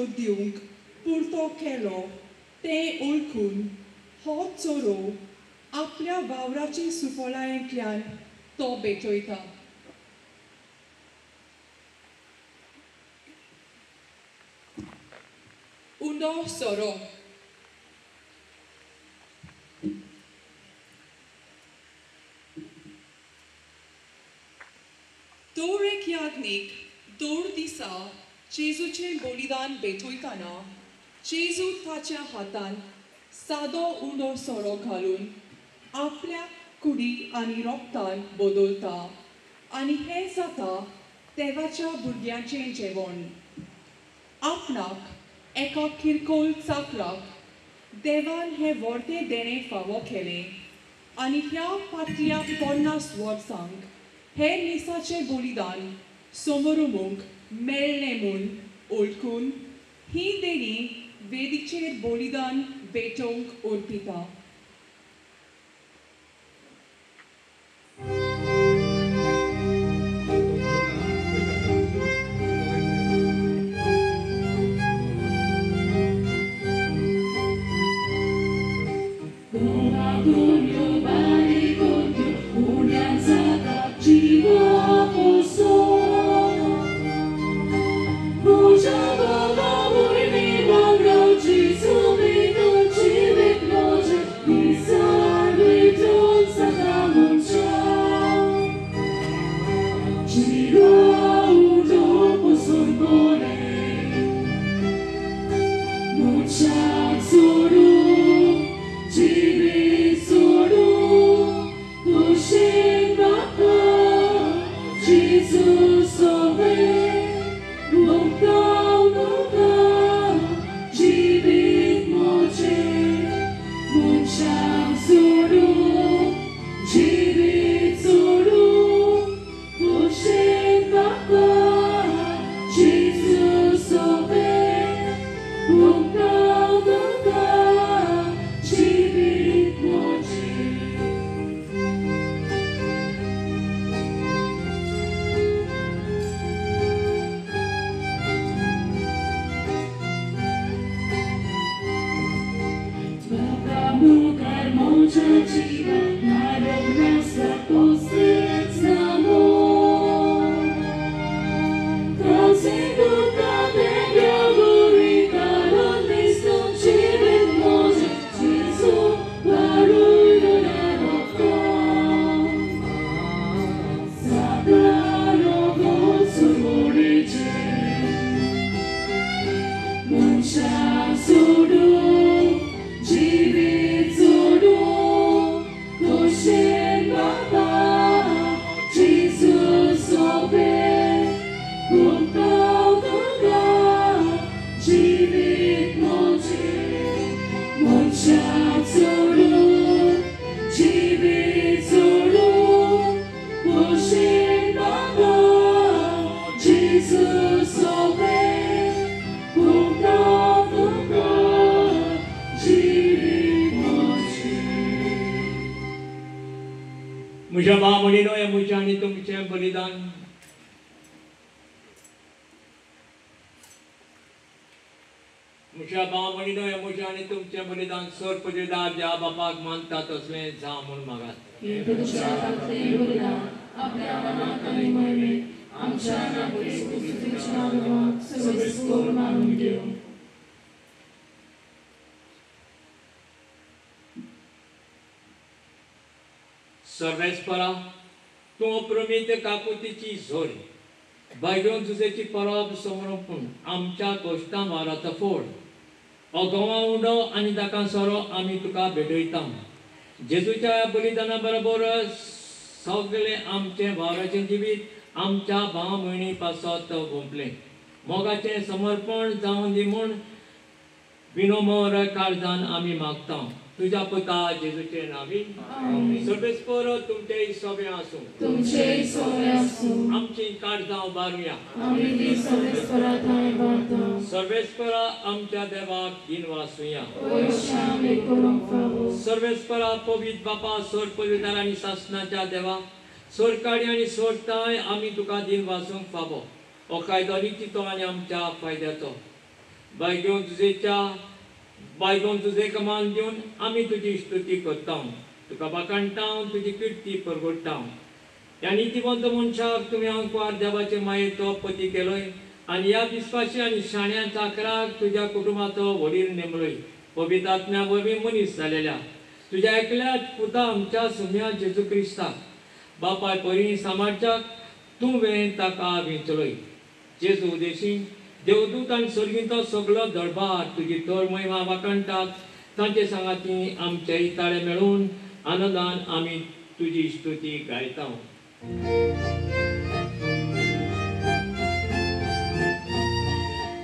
[SPEAKER 8] meggyógyunk, purtokelo,
[SPEAKER 3] te olkun, hotzoro, आपल्या
[SPEAKER 9] वावराची सुफलायेंतल्यान तो बेचयता उंडो सोरो दोर एक याग्नीक दोन दिसा जेजूचें बोलिदान भेटयतना जेजू ताच्या हातान सादो उंडो सोरो घालून आपल्या कुडी आनी रोगतान बदलता आनी हें जाता देवाच्या भुरग्यांचें जेवण. आपणाक एका किरकोळ चाकलाक देवान हें व्हडतें देणें फावो केलें आनी ह्या पातल्या पन्नास वर्सांक हे निसाचें समोर समोरुमूंक
[SPEAKER 3] melnemul olkun, hinderin vedicir bolidan betong orpita. आमच्या नागरी स्तुतीच्या नावात सविस्तर मानून घेऊ.
[SPEAKER 4] सर्वेस्परा तूं अप्रमीत काकुतीची झोर बायगोन तुजेची परब समर्पण आमच्या गोश्टां माराचो फोड. अगोवा उडो आनी ताका सोरो आमी तुका भेटयता जेजूच्या बलिदाना बरोबर सगळे आमचे वावराचे जिवीत आमच्या भाव भयणी पासत गुंपलें मोगाचें समर्पण जावन दी म्हूण विनोमोर काळजान आमी मागता तुज्या पुता जेजूचे नावी सर्वेस्पर तुमचे सगळे आसूं
[SPEAKER 3] तुमचे सोय असू
[SPEAKER 4] आमची काळजां
[SPEAKER 3] आणि भारता
[SPEAKER 4] सर्वेस्परा आमच्या देवाक दिन वासुया
[SPEAKER 3] वैश्याम एक करूंक फावो
[SPEAKER 4] सर्वेस्परा पवित बापा सोर पवित्र आनी शासनाच्या देवा. सोरकाडी आनी सोरताय आमी तुका दिन वाचूंक फावो हो कायदो निचितो आनी आमच्या फायद्याचो. बायगेवन तुजेच्या बायगोन तुझे कमान दिवन आमी तुजी स्तुती करता तुका बाकाणटा तुजी किर्ती परगडटा ह्या नितिवंत मनशाक तुमी अंकवार देवाचे मायेचो पती केलोय. आनी ह्या विस्वासी आनी शाण्या चाकराक तुज्या कुटुंबाचो वडील नेमलोय. पवितात्म्या आत्म्या वरवीं मनीस जालेल्या तुज्या एकल्याच पुता आमच्या सुम्या जेजू क्रिस्ताक बापाय परी तूं तुवें ताका विंचलोय. जेजू देशी देवदूत आनी सर्गींचो सगळो दळबार तुजी तर महिमा वाकणटात तांचे सांगाती आमचे इताळे मेळून आनंदान आमी तुजी स्तुती गायता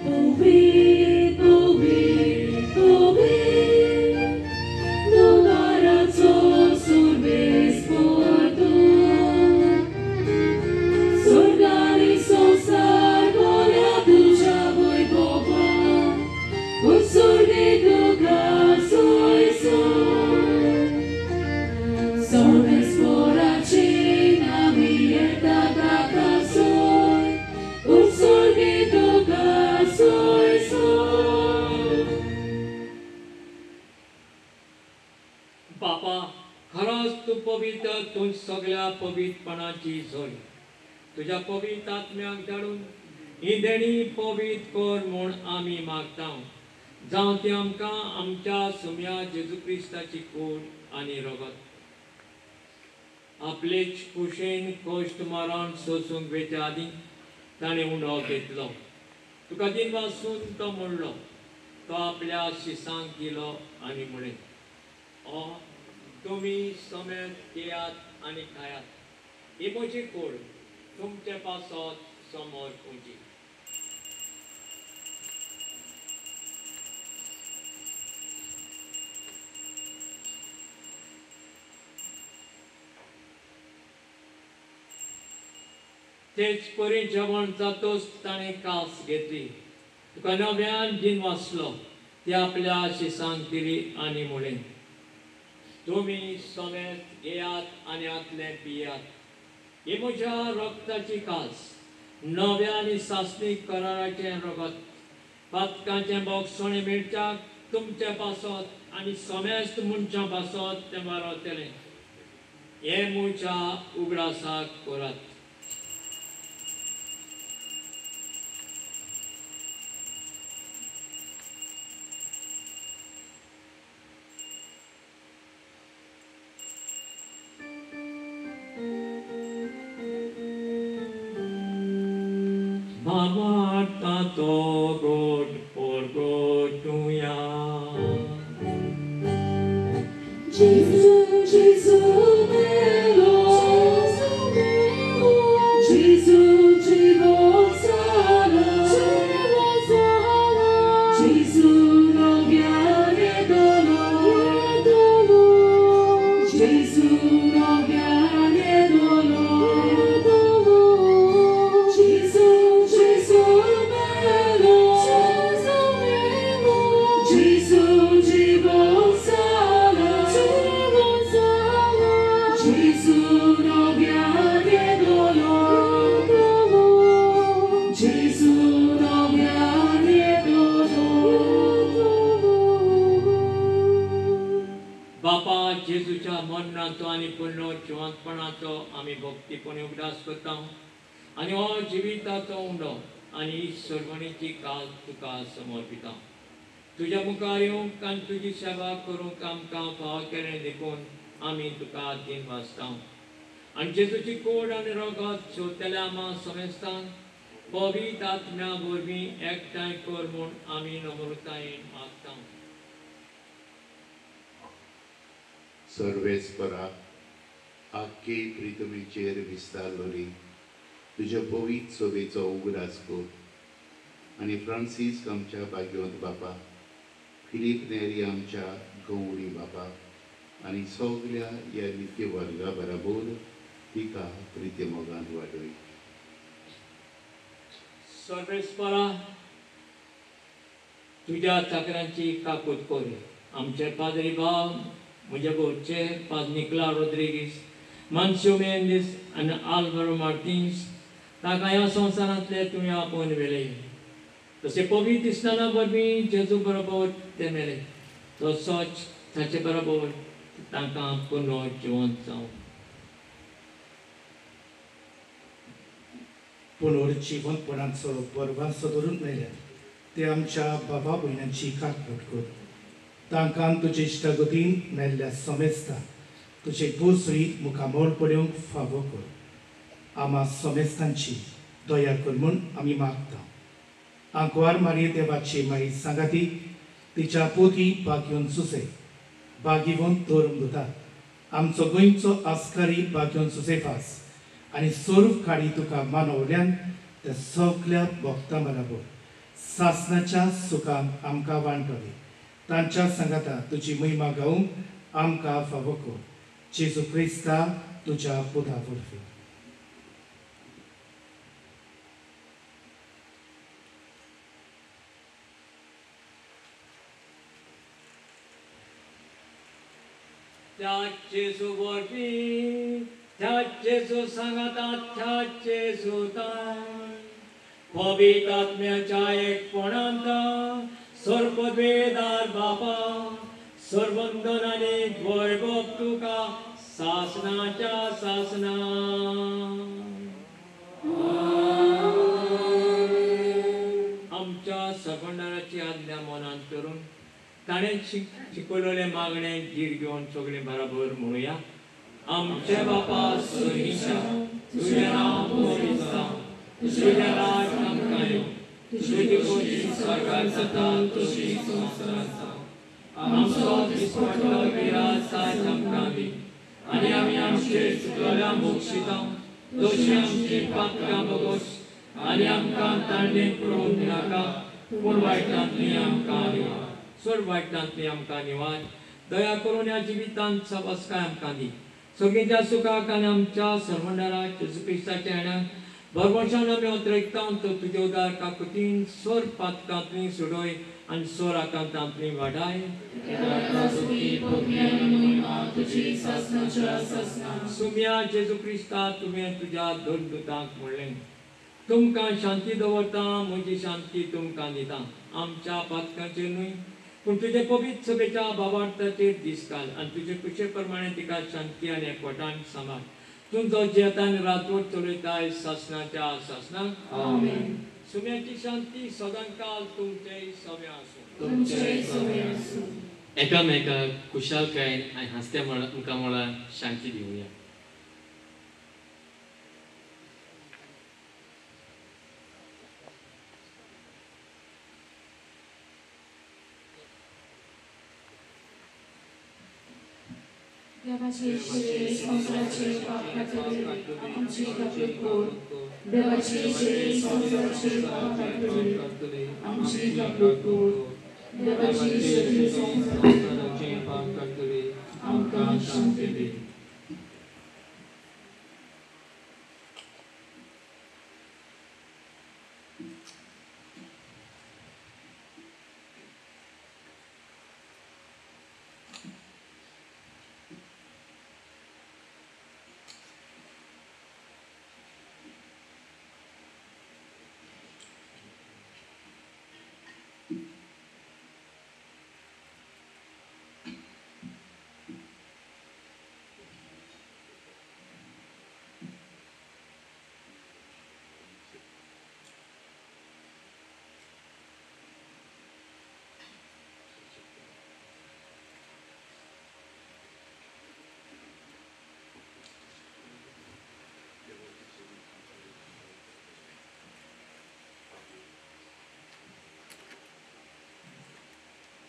[SPEAKER 3] Powi,
[SPEAKER 4] तुझ्या पवित्र आत्म्याक धाडून ही देणी पवित कर म्हूण आमी मागता जावं ती आमकां आमच्या सुम्या जेजू क्रिस्ताची कूड आनी रगत. आपलेच कुशेन कश्ट मरण सोसूंक वेचे आदी ताणें उणो घेतलो. तुका दिन वासून तो म्हणलो तो आपल्या शिसांक दिलो आनी म्हणे ओ तुम्ही समेत येयात आनी खायात. ही म्हजी कोड तुमचे पासत समोर उंची तेच परी जेवण जातोच ताणें कास घेतली. तुका नव्यान जीन वाचलो. ते आपल्या शिसांक दिली आनी म्हळें तुम्ही सोमेत घेयात आनी आतले पियात. ही म्हज्या रक्ताची कास. नव्या आनी सासणीक कराराचें रगत. पातकांचें बोगसोणें मिरच्याक तुमचे पासत आनी समेस्त मनशां पासत तें मारतलें हे म्हज्या उगडासाक करात. हो जिविताचो उंडो आनी सर्वणीची काल तुका समर्पिता. तुज्या मुखार येवंक आनी तुजी सेवा करूंक आमकां फाव केलें देखून आमी तुका दिन वाचता. आनी जेजूची कोड आनी रगत सोदलेल्या आमा समेस्तान बॉबी तात्म्या वरवीं एकठांय कर म्हूण आमी नम्रतायेन मागता.
[SPEAKER 10] सर्वेस्परा आख्खी पृथ्वीचेर विस्तारलोली तुज्या पवित सोबेचो उगडास कर. आनी फ्रांसीस आमच्या भाग्यवंत बापा फिलीप नेरी आमच्या गवळी बापा आनी सगल्या ह्या नित्य वर्गा बराबर तिका प्रित्य मोगान वाडोय
[SPEAKER 4] सर्वेस्परा तुज्या चाकरांची काकूत कोरी. आमचे पाद्री भाव म्हजे घरचे पाज निकला रोद्रिगीस मानशो मेंदीस आनी आल्वारो मार्टिन्स ताका ह्या संवसारांतले तुवें आपोवन वेले तशें पवित्र इस्ताना वरवीं जेजू बरोबर ते मेले तसोच ताचे बरोबर तांकां पुनो जिवंत जावं
[SPEAKER 11] पुनर्जीवनपणाचो परवांचो धरून मेल्यात ते आमच्या बाबा भयणांची काटपट कर तांकां तुजे इश्टागतीन मेल्ल्या समेस्ता. तुजे बोसरी मुखामोल पडूंक फावो कर आमा समेस्तांची दया कर म्हूण आमी मागता आंकवार मारये देवाची माई सांगाती तिच्या पोती बागयोन सुसे बागीवोन तोरून दोतात आमचो गोंयचो आस्कारी बागयोन सुसेफास आनी स्वरूप काडी तुका मानवल्यान त्या सगल्या भक्तां बराबर सासनाच्या सुखान आमकां वांटली तांच्या सांगाता तुजी महिमा गावूंक आमकां फावो कर जेजू क्रिस्ता तुज्या पुता वरवीं
[SPEAKER 4] त्या जेजू वरवीं त्या जेजू सांगाता त्या जेजू तान एकपणांत सर्पद्वेदार बापा सर्वंदनाने वैभव तुका सासनाच्या सासना. आमच्या सबंडाराची आज्ञा मनांत करून ताणें शिक शिकवलेले मागणे गीर घेवन सगळे बराबर म्हणुया. आमचे बापा स्वर्गीच्या तुझें नांव पवित्र तुझें राज आमकां येवं तुजी खोशी स्वर्गांत जाता तशी संवसारांत जावं आमचो आमकां दी आनी आमी आमचे चुकलेल्यांक बक्षिता तशी आमची पातकां बगोश आनी आमकां तांडेन पडोवंक नाका पूण वायटांतली आमकां निवाड चड वायटांतली आमकां निवाड दया करून ह्या जिवितांत सबस्काय आमकां दी सगळींच्या सुखाक आनी आमच्या सर्वंडाराक जेजू क्रिस्ताच्या हेण्याक बरबरशान आमी उतरयता तो तुजे उदार काकुतीन सोर पातकांतली सुडोय आनी सोर आकांतांतली वाडाय सुम्या जेजू क्रिस्ता तुवें तुज्या दोन दुतांक म्हणलें तुमकां शांती दवरता म्हजी शांती तुमकां दिता आमच्या पातकांचेर न्हय पूण तुजे पवित्र सभेच्या भावार्थाचेर दीस घाल आनी तुजे कुशे प्रमाणे तिका शांती आनी एकवटान सांबाळ तूं जो जेतान रातोर चलयताय सासनाच्या सासनाक सुम्याची शांती सदांकाल तुमचे सव्या आसूं
[SPEAKER 6] एकामेकाक खुशालकायेन आनी हांसत्या मळा मुखार मळार शांती दिवया
[SPEAKER 3] देवाचे शिरे संसाराचे पाप कातले आमची कापलीत कोर देवाचे शिरे संसाराचे पाप कातले आमची कापलीत कोर देवाचे शिरे संसाराचे पाप कातले आमकां शांती दी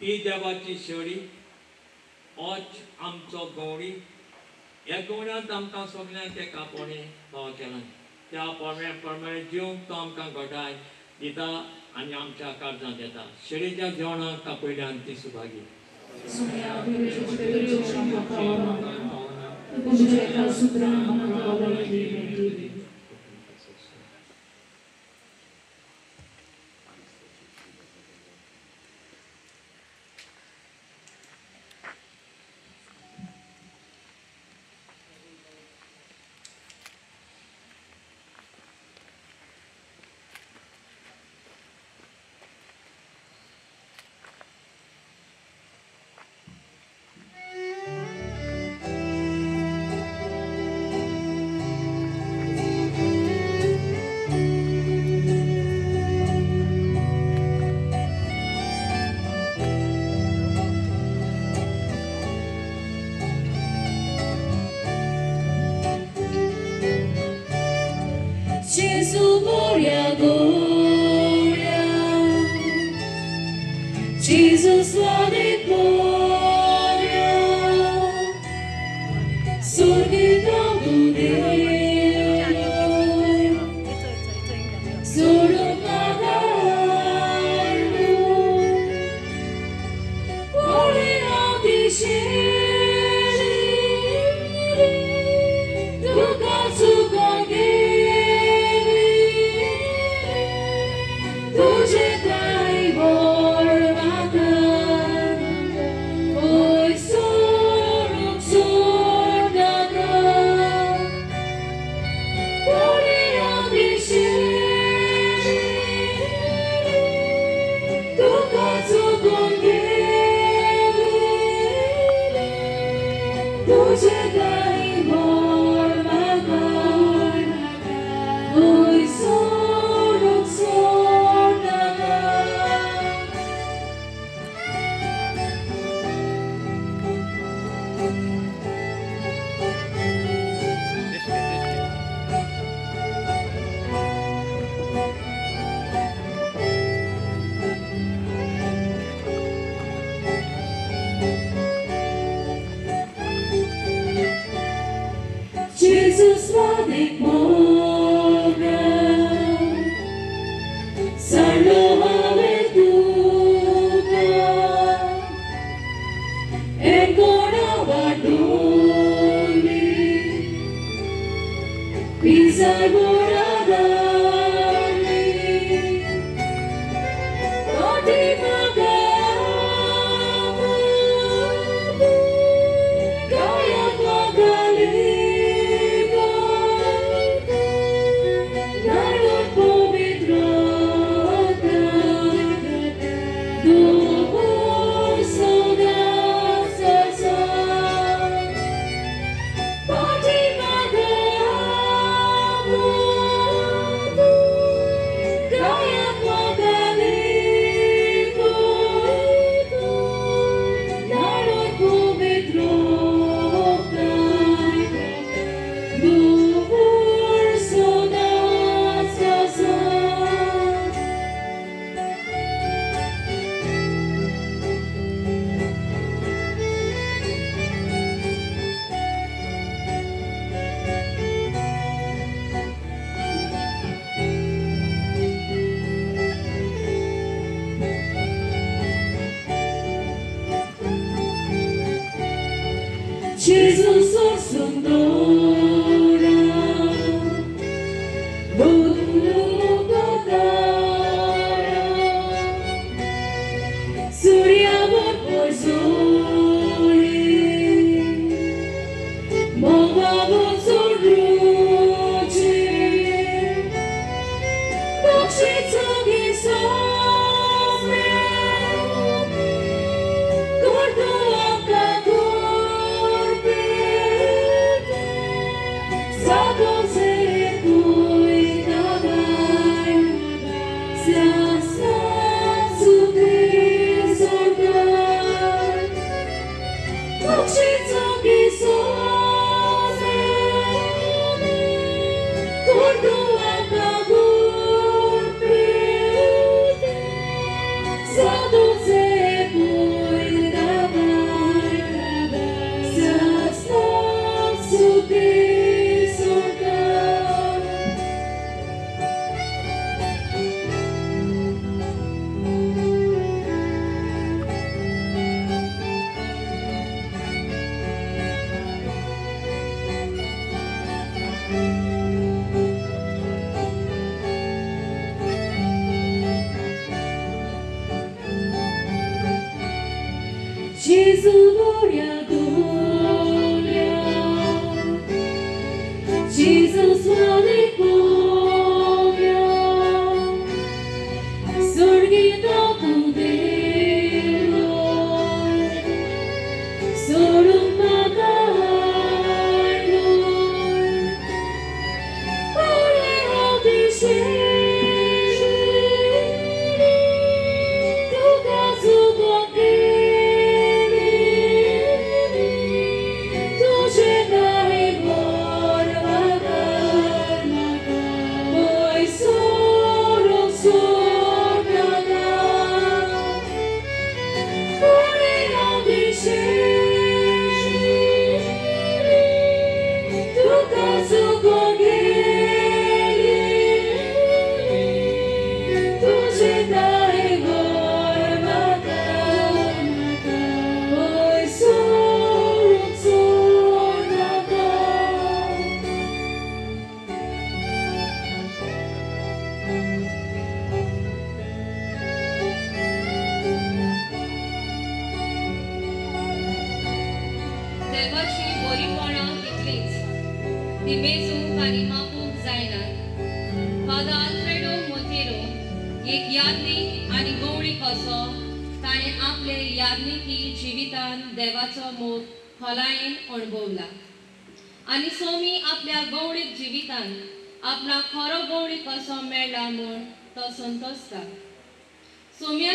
[SPEAKER 3] ती देवाची शेळी ओच आमचो गवळी ह्या गवण्यात आमकां सगळ्यांक ते पोणे फाव केलां. त्या पोण्या प्रमाणे जेवंक तो आमकां घटाय दिता आनी आमच्या काळजांत येता. शेळीच्या जेवणाक तापयल्यान ती सुभागी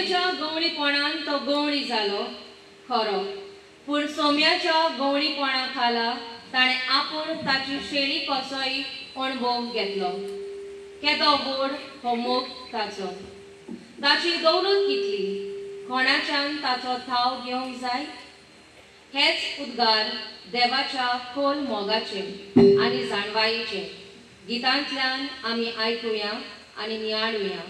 [SPEAKER 2] सोम्याच्या गवळीपणान तो गवळी जालो खरो. पूण सोम्याच्या गवळीपणा खाला ताणें आपूण ताची शेळी कसोय अणभव घेतलो. केदो गोड हो मोग ताचो. ताची दौलत कितली? कोणाच्यान ताचो थाव घेवंक जाय? हेच उद्गार देवाच्या खोल मोगाचे आनी जाणवायेचे गितांतल्यान आमी आयकुया आनी नियाळुया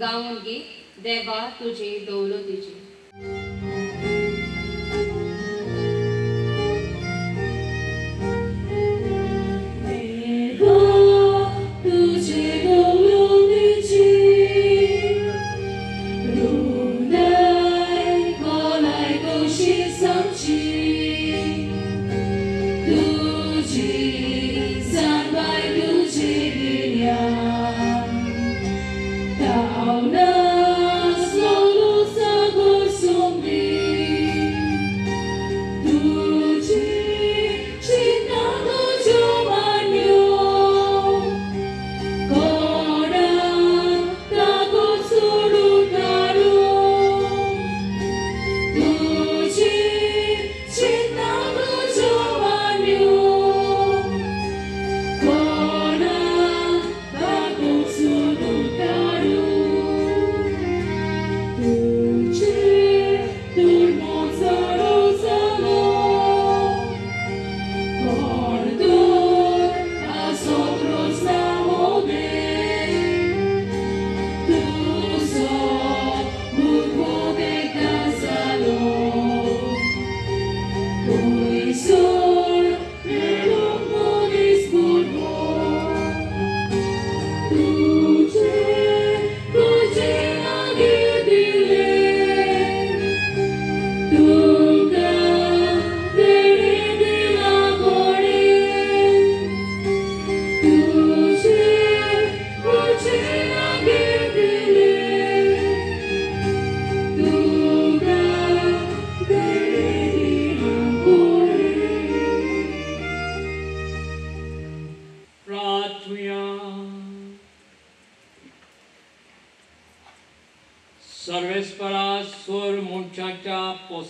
[SPEAKER 2] गावन गीत. देवा
[SPEAKER 12] तुझी
[SPEAKER 3] दौलतीची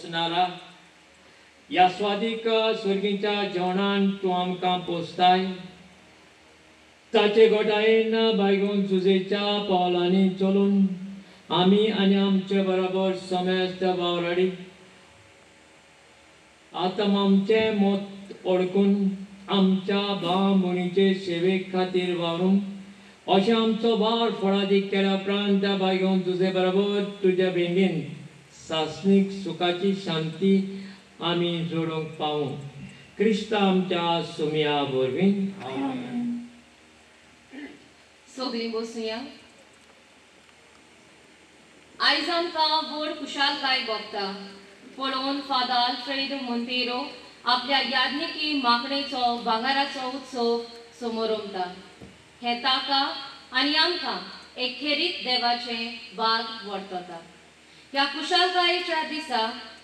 [SPEAKER 3] पोसणारा या स्वादीक सुर्गीच्या जेवणान तूं आमकां पोसताय। ताचे घोटायेन बायगून सुजेच्या पावलांनी चलून आमी आनी आमचे बरोबर समेस्त वावराडी आत्म आमचे मत ओळखून आमच्या भाव मुणीचे सेवेक खातीर वावरूंक अशें आमचो वावर फळादीक केल्या उपरांत त्या बायगून तुजे बरोबर तुज्या बेंगेन सासणीक सुखाची शांती आमी जोडूंक पावूं क्रिस्त आमच्या सुमया बोरवी.
[SPEAKER 2] सगळीं बसूया आयज आमकां व्हड खुशालकाय भोगता पळोवन फादर आल्फ्रेड मोंतेरो आपल्या याज्ञिकी मागणेचो भांगाराचो उत्सव समोर उमटा. हे ताका आनी आमकां एक खेरीत देवाचे बाग वर्तता ह्या कुशालकायेच्या दिसा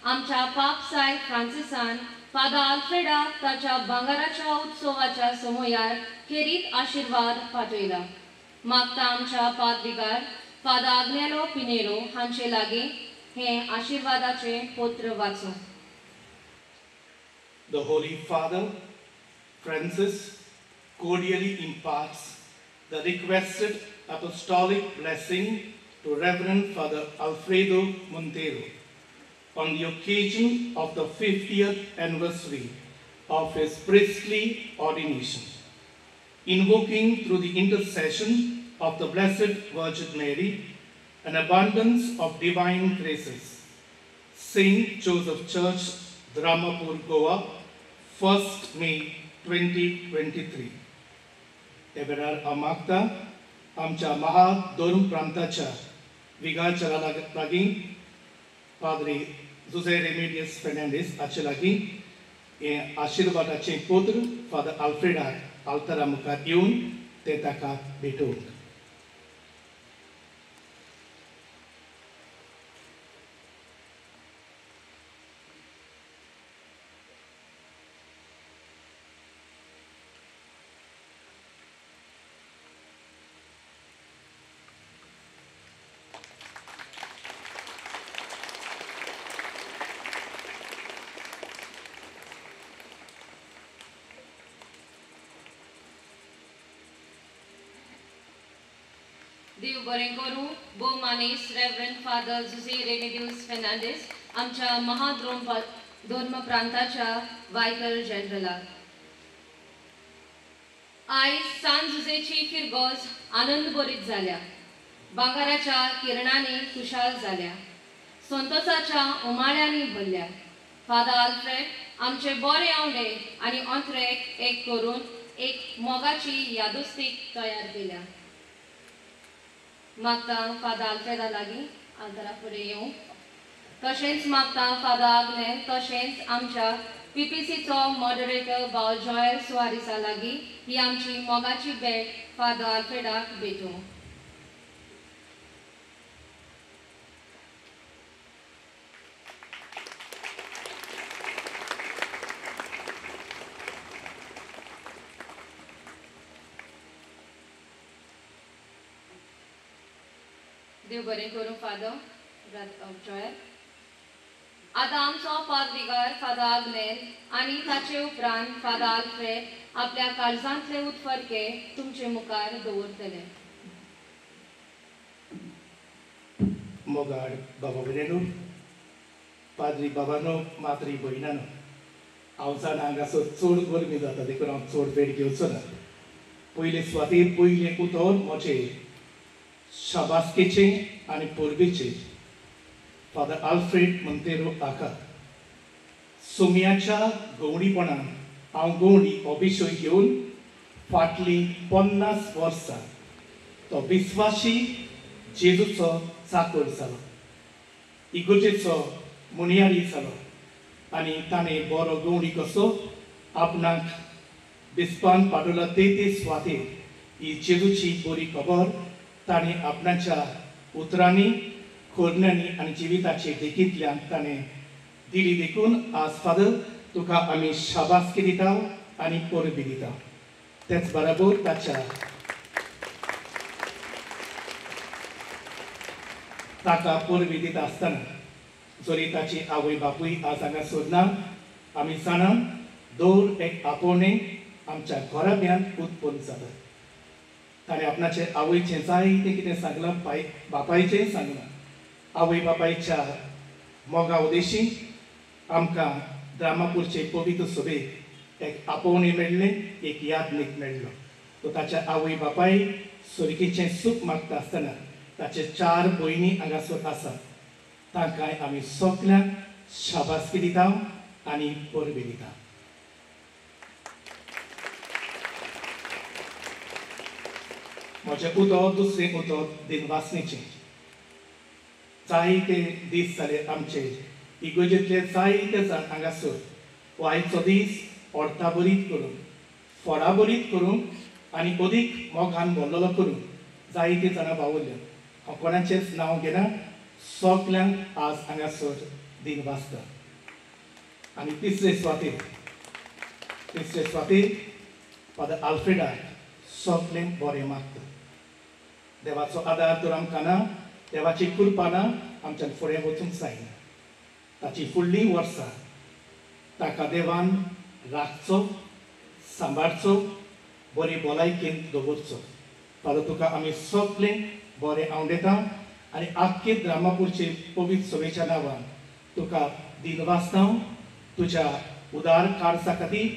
[SPEAKER 2] आमच्या पापसाय फ्रांसिसान फादर आल्फ्रेडाक ताच्या भांगाराच्या उत्सवाच्या समयार खेरीत आशिर्वाद पाठयला मागता आमच्या पाद्रिकार फादर आग्नेलो पिनेरो हांचे लागीं हे आशिर्वादाचे पत्र वाचूं.
[SPEAKER 11] The Holy Father, Francis, cordially imparts the requested apostolic blessing to Reverend Father Alfredo Montero on the occasion of the 50th anniversary of his priestly ordination, invoking through the intercession of the Blessed Virgin Mary an abundance of divine graces. Saint Joseph Church, Dramapur, Goa, 1st May 2023. एबेरार अमागता आमच्या महा दोन प्रांताच्या विगाचरा लागीं पाद्री जुझे रेमेडियस फेर्नांडीस हाचे लागीं हे आशिर्वादाचें पुत्र father आल्फ्रेडाक आल्तारा मुखार येवन ते ताका भेटोवंक
[SPEAKER 2] देव बरें करूं. बो मानेस रेव्हरंट फादर जुझे रेनेड्यूस फेर्नांडीस आमच्या महाद्रोम धर्म प्रांताच्या वायकर जनरलाक आयज सान जुझेची फिरगोज आनंद बरीत जाल्या भांगाराच्या किरणांनी खुशाल जाल्या संतोषाच्या उमाळ्यांनी भरल्या. फादर आल्फ्रेड आमचे बरे आवडे आनी अंतरेक एक करून एक मोगाची यादुस्तीक तयार केल्या. मागता फादाक आल्फ्रेडा लागीं आदारा फुडें येवं. तशेंच मागता फादर आग्ने तशेंच आमच्या पीपीसीचो मॉडरेटर भाव जॉयल सुवारिसा लागीं ही आमची मोगाची भेट फादर आल्फ्रेडाक भेटूं. देव बरें करूं फादर जॉयल आतां आमचो पाद्रिगार फादर आग्नेल आनी ताचे उपरांत फादर आल्फ्रेड आपल्या काळजांतले उत्फरके तुमचे मुखार दवरतले.
[SPEAKER 11] मोगाड बाबा भयणू पाद्री बाबानो मात्री भयणानो हांव जाणा हांगासर चड गरमी जाता देखून हांव चड वेळ घेवचो ना. पयले सुवातेर पयलें उतर म्हजें शाबासकीचे आनी पोरबेचें फादर आल्फ्रेड मंतेरो आका सोम्याच्या गवणीपणान हांव गवणी अभिशय घेवन फाटलीं पन्नास वर्सां तो विस्वाशी जेजूचो चाकर जालो इगोजेचो मुनियारी जालो आनी ताणें बरो गवणी कसो? आपणाक बिस्पान पाडला ते ते सुवातेर ही जेजूची बरी खबर ताणे आपणाच्या उतरांनी खोरण्यांनी आनी जिविताचे देखीतल्यान ताणें दिली देखून आज फादर तुका आमी शाबासकी दिता आनी परबी दिता. तेच बरोबर ताच्या ताका परबी दिता आसतना जरी ताची आवय बापूय आज हांगा सोदना आमी जाणा दर एक आपोवणे आमच्या घराब्यान उत्पन्न जातात ताणें आपणाचे आवयचें जायतें कितें सांगलां पाय बापायचें सांगलां आवय बापायच्या मोगा उदेशी आमकां द्रामापूरचे पवित्र सभेक एक आपोवणें मेळ्ळें एक यादनीक मेळ्ळो तो ताच्या आवय बापाय सुरकेचें सूख मागता आसतना ताचे चार भयणी हांगासर आसात. तांकांय आमी सगल्यांक शाबासकी दिता आनी परबी दिता म्हजें उतर दुसरें उतर दिनवासणेचें जायते दीस जाले आमचे इगोजेंतले जायते जाण हांगासर हो आयचो दीस ऑर्ता बरीत करून फळां बरीत करूंक आनी अदीक मोगान भरलेलो करूंक जायते जाणां पावल्ले हांव कोणाचेंच नांव घेना सगल्यांक आज हांगासर दिन वाचता आनी तिसरे स्वातेर तिसरे स्वातेर फादर आल्फ्रेडा सगलें बरें मागता देवाचो आदार तर आमकां ना देवाची कृपा ना आमच्यान फुडें वचूंक जायना ताची फुडलीं वर्सां ताका देवान राखचो सांबाळचो बरी भलायकेन दवरचो फादर तुका आमी सगलें बरें आवडेता आनी आख्खे द्रामापूरचे पवित्र सभेच्या नांवान तुका दिन वाचता तुज्या उदार कारसा खातीर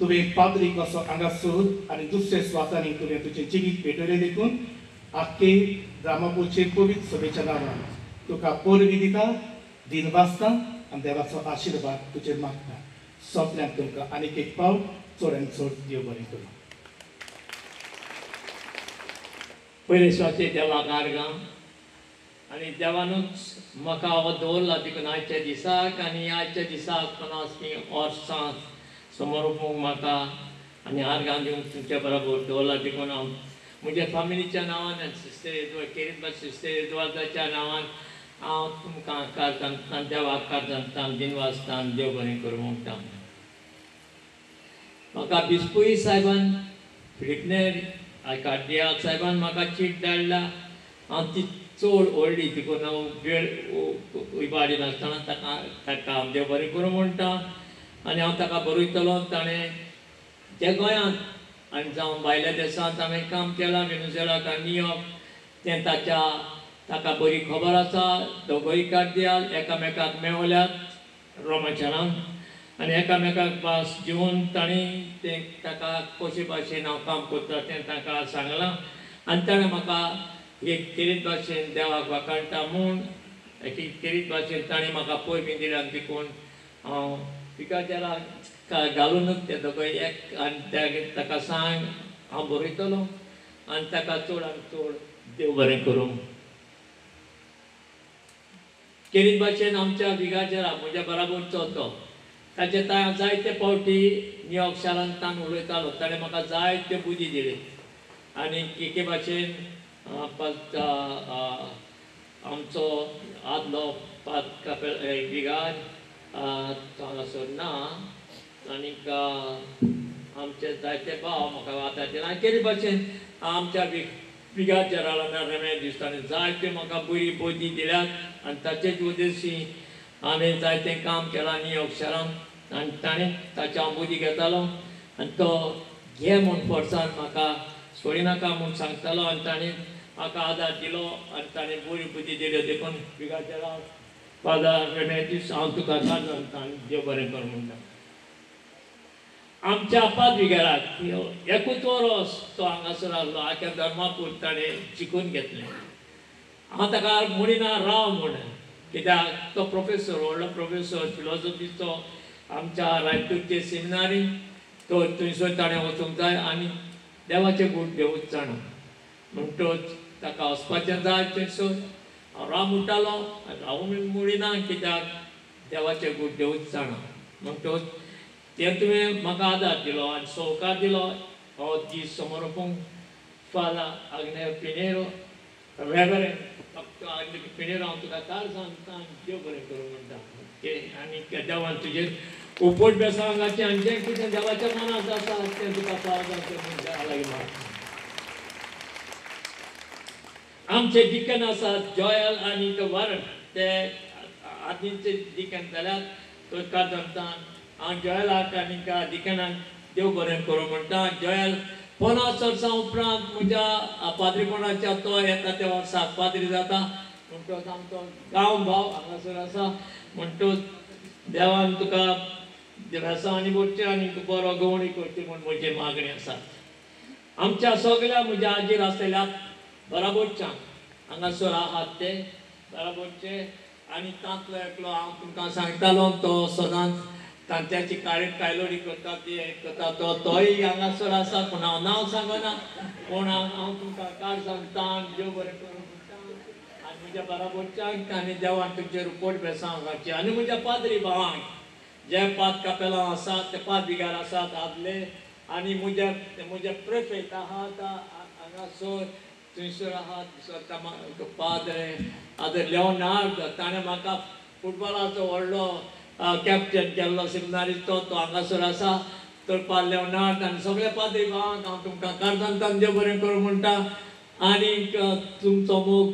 [SPEAKER 11] तुवें पाद्री हांगा हांगासर आनी दुसरे स्वातांनी तुवें तुजें जिवीत भेटयलें देखून आख्खे रामापूरचे पवित्र सभेच्या नांवान तुका पोरवी दिता दिन वाचता आनी देवाचो आशिर्वाद तुजेर मागता. सगल्यांक तुमकां आनीक एक पावट चड चड देव बरें करूं.
[SPEAKER 4] पयले स्वाते देवाक आर्गां आनी देवानूच म्हाका हो दवरला देखून आयच्या दिसाक आनी आयच्या दिसाक पन्नासमी वर्सां समोर म्हाका आनी आर्गां दिवंक तुमच्या बरोबर दवरला देखून हांव म्हज्या फॅमिलीच्या नांवान सिस्टर येदवार केरीत सिस्टर येदवारच्या नांवान हांव तुमकां कारतां देवाक कारतां दिन वाचतां देव बरें करूं म्हणटा म्हाका बिस्पूई साहेबान फिटनेर कार्डियाक साहेबान म्हाका चीट धाडला. हांव ती चड व्हडली तिकून हांव वेळ इबाडी नासतना ताका ताका देव बरें करूं म्हणटा. आनी हांव ताका बरयतलो ताणें त्या गोंयांत आनी जावं भायल्या देशांत हांवें काम केलां वेनेझुएलाक आनी न्यूयॉर्क. तें ताच्या ताका बरी खबर आसा दोगोय कार्डियाल एकामेकाक मेवल्यात रोमाचरान आनी एकामेकाक पास जिवन तांणी तें ताका कशे भाशेन हांव काम करता तें ताका सांगलां. आनी ताणें म्हाका एक केरीत भाशेन देवाक वाकाणटा म्हूण एक केरीत भाशेन ताणें म्हाका पय बी दिल्या देखून हांव पिकाचेराक घालूनच ते दोगोय एक आनी ताका सांग हांव बरयतलो आनी ताका चड आनी चड देव बरें करूं केरीत भाशेन आमच्या विगाचेरा म्हज्या बराबरचो तो ताचे ता जायते फावटी न्यूयॉर्क शारांत ताण उलयतालो ताणें म्हाका जायते बुदी दिली आनी एके भाशेन आमचो आदलो पात कापेल विगार सोडना आनीक आमचे जायते भाव म्हाका वाचायचे हांवें केले भाशेन आमच्या विगाचेरा रेमे दिसता आनी जायते म्हाका बरी बोदी दिल्यात आनी ताचेच उद्देशी हांवें जायतें काम केलां आनी अक्षरान आनी ताणें ताच्या हांव बुदी घेतालो आनी तो घे म्हूण फोर्सान म्हाका सोडिनाका म्हूण सांगतालो आनी ताणें म्हाका आदार दिलो आनी ताणें बरी बुदी दिल्यो देखून बिगाचेरा फादर रेमे दीस हांव तुका काडून देव बरें कर म्हणटा आमच्या पादविगाराक एकूच वरोस तो हांगासर आसलो आख्या धर्मापूर ताणें शिकून घेतलें. हांव ताका म्हणिना राव म्हण कित्याक तो प्रोफेसर व्हडलो प्रोफेसर फिलॉसॉफीचो आमच्या रायपूरचे सेमिनारी तो थंयसर ताणें वचूंक जाय आनी देवाचे गूण घेवूच जाणा. म्हणटच ताका वचपाचें जाय थंयसर. हांव राव म्हणटालो राव म्हणिना कित्याक देवाचे गूण घेवूच जाणा म्हणटच तें तुवें म्हाका आदार दिलो आनी सहकार दिलो हो दीस समोर पळोवंक फादर आग्नेय पिनेरो रेवरेंड पिनेरो हांव तुका कार सांगता आनी देव बरें करूं म्हणटा आनी देवान तुजेर उपोट बेसांगाचें आनी जें कितें देवाच्या मनांत आसा तें तुका पावता म्हणटा लागीं आमचे डिकन आसात जॉयल आनी तो वरण ते आदींचे डिकन जाल्यार तो काजमतान हांव जॉयलाक आनी डिकनाक देव बरें करूं म्हणटा जॉयल पन्नास वर्सां उपरांत म्हज्या पाद्रीपणाच्या तो येता त्या वर्साक पाद्री जाता म्हणटच आमचो गांव भाव हांगासर आसा म्हणटच देवान तुका देवासांनी बोडचे आनी बरो गवणी करची म्हूण म्हजी मागणी आसा आमच्या सगळ्या म्हज्या आजीर आसलेल्या बराबरच्यान हांगासर आहात ते बराबरचे आनी तांतलो एकलो हांव तुमकां सांगतालो तो सदांच तांच्याची काळी कायलोडी करता ती करता तो तोय हांगासर आसा पूण हांव नांव सांगना पूण हांव तुमकां काड सांगता देव बरें करूं आनी म्हज्या बाराबोरच्यांक आनी देवान तुमचे रिपोर्ट बेसांव घालचे आनी म्हज्या पाद्री भावांक जे पात कापेलां आसात ते पात बिगार आसात आदले आनी म्हज्या म्हज्या प्रेफेत आहात हांगासर थंयसर आहात पाद्रे आतां लेवनार्ड ताणें म्हाका फुटबॉलाचो व्हडलो कॅप्टन केल्लो सिग्नारी तो तो हांगासर आसा. तर पा लेवनार्ड आनी सगळे पाद्री भावांक हांव तुमकां कारजांतान देव बरें करूं म्हणटा. आनीक तुमचो मोग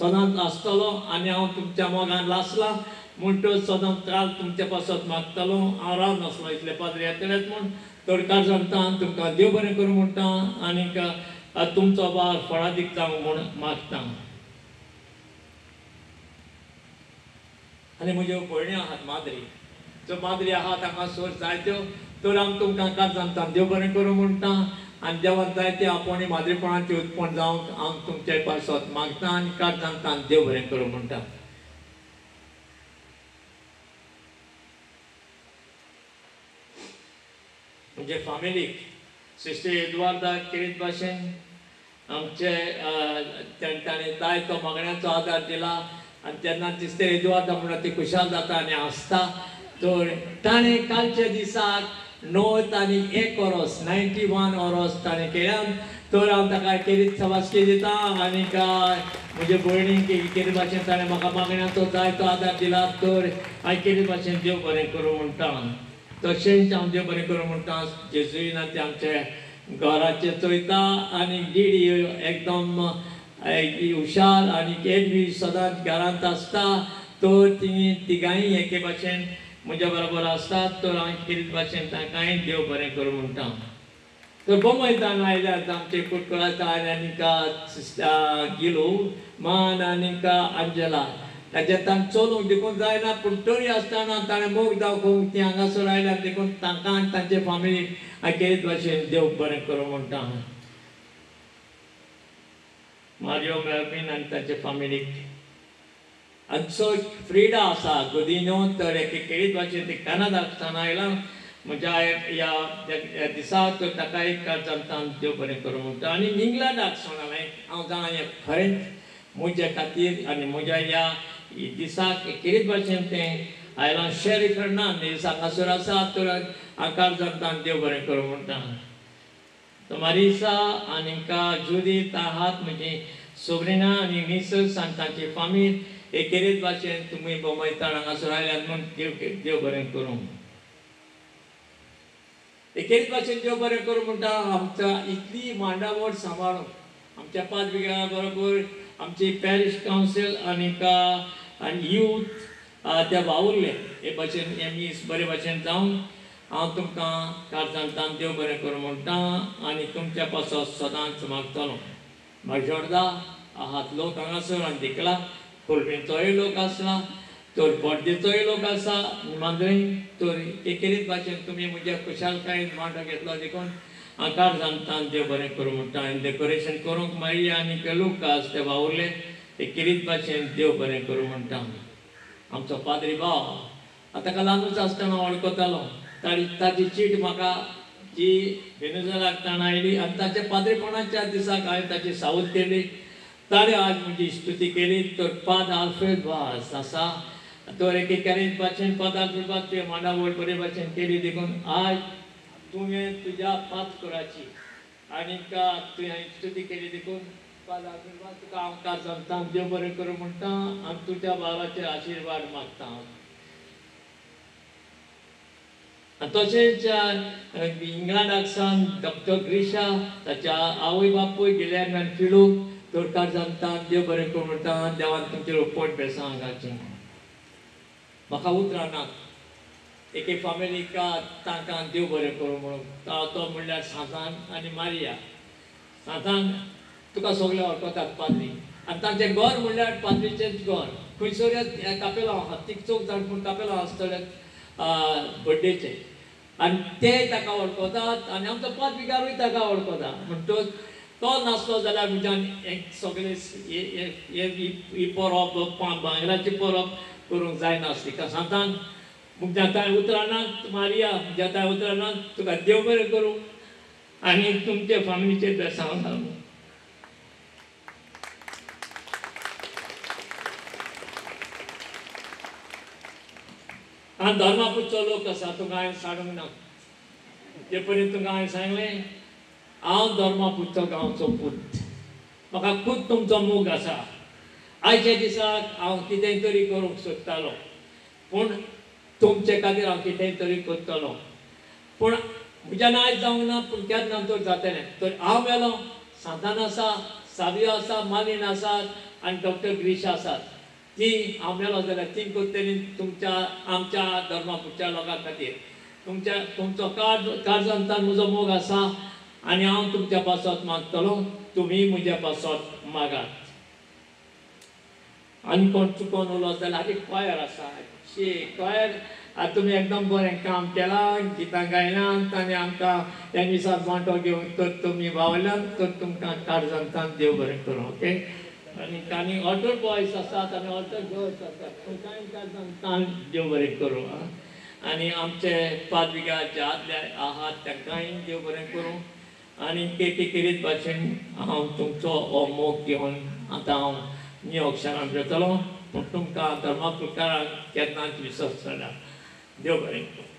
[SPEAKER 4] सदांच आसतलो आनी हांव तुमच्या मोगान लासलां म्हणटच सदांच त्रास तुमचे पासत मागतलो. हांव रावनासलो इतले पाद्री येतलेच म्हूण. तर सांगता तुमकां देव बरें करूं म्हणटा. आनीक तुमचो बार फळादीक जावं म्हूण मागता. आनी म्हज्यो भयणी आहात माद्री. ज्यो माद्री आहा ताका सोर जायत्यो तर हांव तुमकां कांय सांगता देव बरें करूं म्हणटा आनी देवान जायते आपोणी माद्रीपणाचे उत्पन्न जावंक हांव तुमचे पासत मागता आनी कांय सांगता देव बरें करूं म्हणटा म्हणजे फॅमिलीक सिस्टर एदवार्दा केरीत भाशेन आमचे ताणें जाय तो मागण्याचो आदार दिला आनी तेन्ना तिस्ते येदवाद म्हणून ती खुशाल जाता आनी आसता तर ताणें कालच्या दिसाक णव आनी एक वरस नायन्टी वन वरस ताणें केल्यान तर हांव ताका केरीत सवासकी दिता आनीक म्हजे भयणीक केरी भाशेन ताणें म्हाका मागण्याचो जाय तो आदार दिला. तर हांवें केरी भाशेन देव बरें करूं म्हणटा तशेंच हांव देव बरें करूं म्हणटा जेजुईन ते आमचे घराचे चोयता आनी गिडी एकदम हुशार आनी एक बी सदांच घरांत आसता तर ती तिगांय एके भाशेन म्हज्या बरोबर आसतात तर हांव कितें भाशेन तांकांय देव बरें करूं म्हणटा तर बोमयतान आयल्यात आमचे कुटकुळातान आनीक गिलो मान आनिका अंजला ताचे तांकां चलूंक देखून जायना पूण तरी आसतना ताणें मोग दाखोवंक ती हांगासर आयल्या देखून तांकां आनी तांचे फामिलीक हांव भाशेन देव बरें करूं म्हणटा मारियो मेळपीन आनी तांचे फामिलीक आनी सो फ्रिडा आसा गोदिनो तर एकेकेळीत भाशेन ती कनाडाक आसतना आयला म्हज्या ह्या दिसा तर ताका एक कारजांतान देव बरें करूं म्हणटा आनी इंग्लंडाक सोणालें हांव जाणा हें खरेंच म्हज्या खातीर आनी म्हज्या ह्या दिसाक एकेरीत भाशेन तें आयलां शेरी फेर्नांदीस हांगासर आसा तर हांव कारजांतान देव बरें करूं म्हणटा तो मारिसा आनीक जुदीत आहात म्हणजे सोबरीना आनी मिसस आनी तांची फामील एकेरीत भाशेन तुमी बोमयतान हांगासर आयल्यात म्हूण देव देव बरें करूं एकेरीत भाशेन देव बरें करूं म्हणटा आमच्या इतली मांडावळ सांबाळून आमच्या पांच बिग्या बरोबर आमची पॅरिश कावन्सील आनीक आनी यूथ ते वावुरले हे भाशेन एम बरे भाशेन जावन हांव तुमकां कारजांतान देव बरें करूं म्हणटा आनी तुमच्या पासून सदांच मागतलो माजोर्दा आहात लोक हांगासर आनी दिकला कोलपेचोय लोक आसला तर बड्डेचोय लोक आसा मांद्री तर एकेरीत भाशेन तुमी म्हज्या खुशालकायेन मांडो घेतलो देखून हांव कारजांतान देव बरें करूं म्हणटा आनी डेकोरेशन करूंक मागीर आनी लुकास ते वावुरले एकेरीत भाशेन देव बरें करूं म्हणटा आमचो पाद्री भाव आतां ताका ल्हानूच आसतना वळखतालो ताची ताची चीट म्हाका जी वेनेझुएलाक ताण आयली आनी ताच्या पाद्रीपणाच्या दिसाक हांवें ताची सावत केली ताणें आज म्हजी स्तुती केली तर पाद आल्फेद भास आसा तर एके कॅरेज भाशेन पाद आल्फ्रेड भास तुवें मांडावळ बरे भाशेन केली देखून आज तुवें तुज्या पांच कुराची आनीक तुवें स्तुती केली देखून पाद आल्फ्रेड तुका आमकां कारजांतां देव बरें करूं म्हणटा आनी तुज्या बाबाचे आशिर्वाद मागता. तशेंच इंग्लंडाक सावन डॉक्टर ग्रिशा ताच्या आवय बापूय गेल्यार आनी तोडकार जाता देव बरें करूं म्हणटा देवान तुमचेर पोट बेसां हांगाचें म्हाका उतरां ना एके फॅमिलीक तांकां देव बरें करूं म्हणून. तो म्हणल्यार सातान आनी मारिया. सातान तुका सगळे वळखतात पाद्री. आनी तांचे घर म्हणल्यार पाद्रीचेंच घर. खंयसर कापेलो हातीक चौक जाण पूण कापेलो आसतले बड्डेचे. आनी ते ताका वळखतात आनी आमचो पांच बिगारूय ताका वळखता म्हणटकच तो नासलो जाल्यार म्हज्यान एक सगळे ही परब बांगलाची परब करूंक जायनासली का सांगतान मुख्या उतरानात मारिया ज्या उतरानात तुका देव बरें करूं. आनी तुमचे फॅमिलीचे बेसांव घालूं आनी धर्मापूरचो लोक आसा तुका हांवें सांगूंक ना ते पर्यंत तुका हांवें सांगलें हांव धर्मापूरचो गांवचो पूत. म्हाका खूब तुमचो मोग आसा आयच्या दिसाक हांव कितेंय तरी करूंक सोदतालो पूण तुमचे खातीर हांव कितेंय तरी करतलो. पूण म्हज्यान आयज जावंक ना पूण केन्ना तर जातलें. तर हांव गेलो सांतान आसा सावियो आसा मालीन आसात आनी डॉक्टर ग्रीश आसात ती आम्हाला जाल्यार ती करतली तुमच्या आमच्या धर्मापुरच्या लोकां खातीर तुमच्या तुमचो कार्ड कार्जंतान म्हजो मोग आसा आनी हांव तुमच्या पासत मागतलो तुमी म्हज्या पासत मागात आनी कोण चुकोन उलो जाल्यार एक कॉयर आसा शी कॉयर. आतां तुमी एकदम बरें काम केलां गितां गायलां आनी आमकां त्या दिसाक वांटो घेवन तर तुमी वावल्यात तर तुमकां काळजांतान देव बरें करूं ओके आनी तांणी ऑल्टर बॉयज आसात आनी ऑल्टर गर्ल्स आसात तुमकांय कार्जंतान देव बरें करूं आं. आनी आमचे पाद्रिगा जे आदले आहात तांकांय देव बरें करूं. आनी केटी किरीत भाशेन हांव तुमचो हो मोग घेवन आतां हांव न्यू अक्षरान येतलो पूण तुमकां धर्मा केन्नाच केन्नाच विसरचना देव बरें करूं.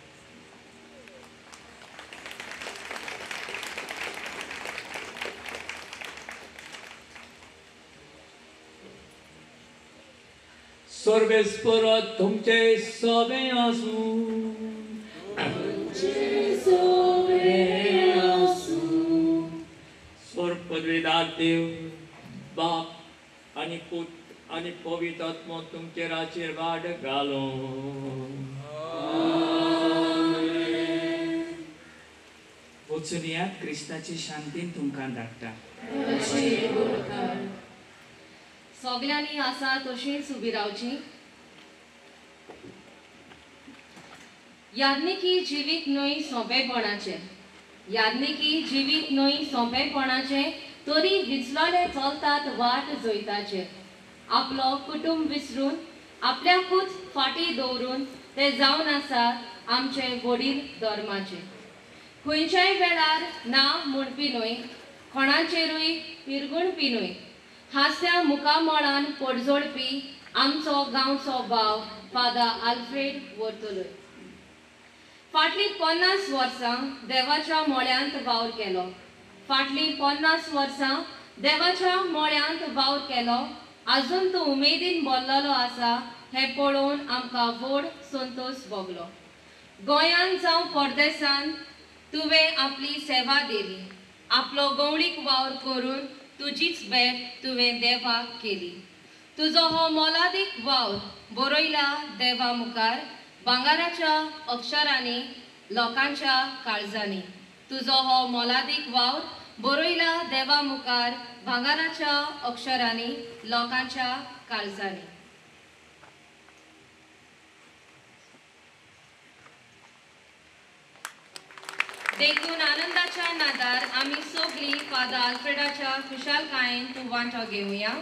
[SPEAKER 4] सर्वेस परत तुमचे सवे आसूं. स्वर पदवीदार देव बाप आनी पूत आनी पवित्र आत्मो तुमचेर आशिर्वाद घालो.
[SPEAKER 13] वचुनियात क्रिस्ताची शांतीन तुमकां धाडटा.
[SPEAKER 2] सोगल्यांनी आसा तशींच उबी रावची. याज्ञिकी जिवीत न्हय सोंपेपणाचे याज्ञिकी जिवीत न्हय सोंपेपणाचे तरी विचलोले चलतात वाट जोयताचे आपलो कुटुंब विसरून आपल्याकूच फाटी दवरून ते जावन आसा आमचे वडील धर्माचे. खंयच्याय वेळार नांव म्हणपी न्हय कोणाचेरूय पिरगुणपी न्हय हास्या मुखामळान पडजोडपी आमचो गांवचो भाव फादा आल्फ्रेड वर्तलोय. फाटलीं पन्नास वर्सां देवाच्या मोळ्यांत वावर केलो. फाटलीं पन्नास वर्सां देवाच्या मोळ्यांत वावर केलो. आजून तो उमेदीन बोल्लोलो आसा हें पळोवन आमकां व्हड संतोश भोगलो. गोंयांत जावं परदेसान तुवें आपली सेवा दिली. आपलो गवळीक वावर करून तुजीच भेट तुवें देवाक केली. तुजो हो मोलादीक वावर बरयला देवा मुखार भांगाराच्या अक्षरांनी लोकांच्या काळजांनी. तुजो हो मोलादीक वावर बरयला देवा मुखार भांगाराच्या अक्षरांनी लोकांच्या काळजांनी. देखून आनंदाच्या नादार आम्ही सोगली फादर आल्फ्रेडाच्या खुशालकायेन तूं वांटो घेवया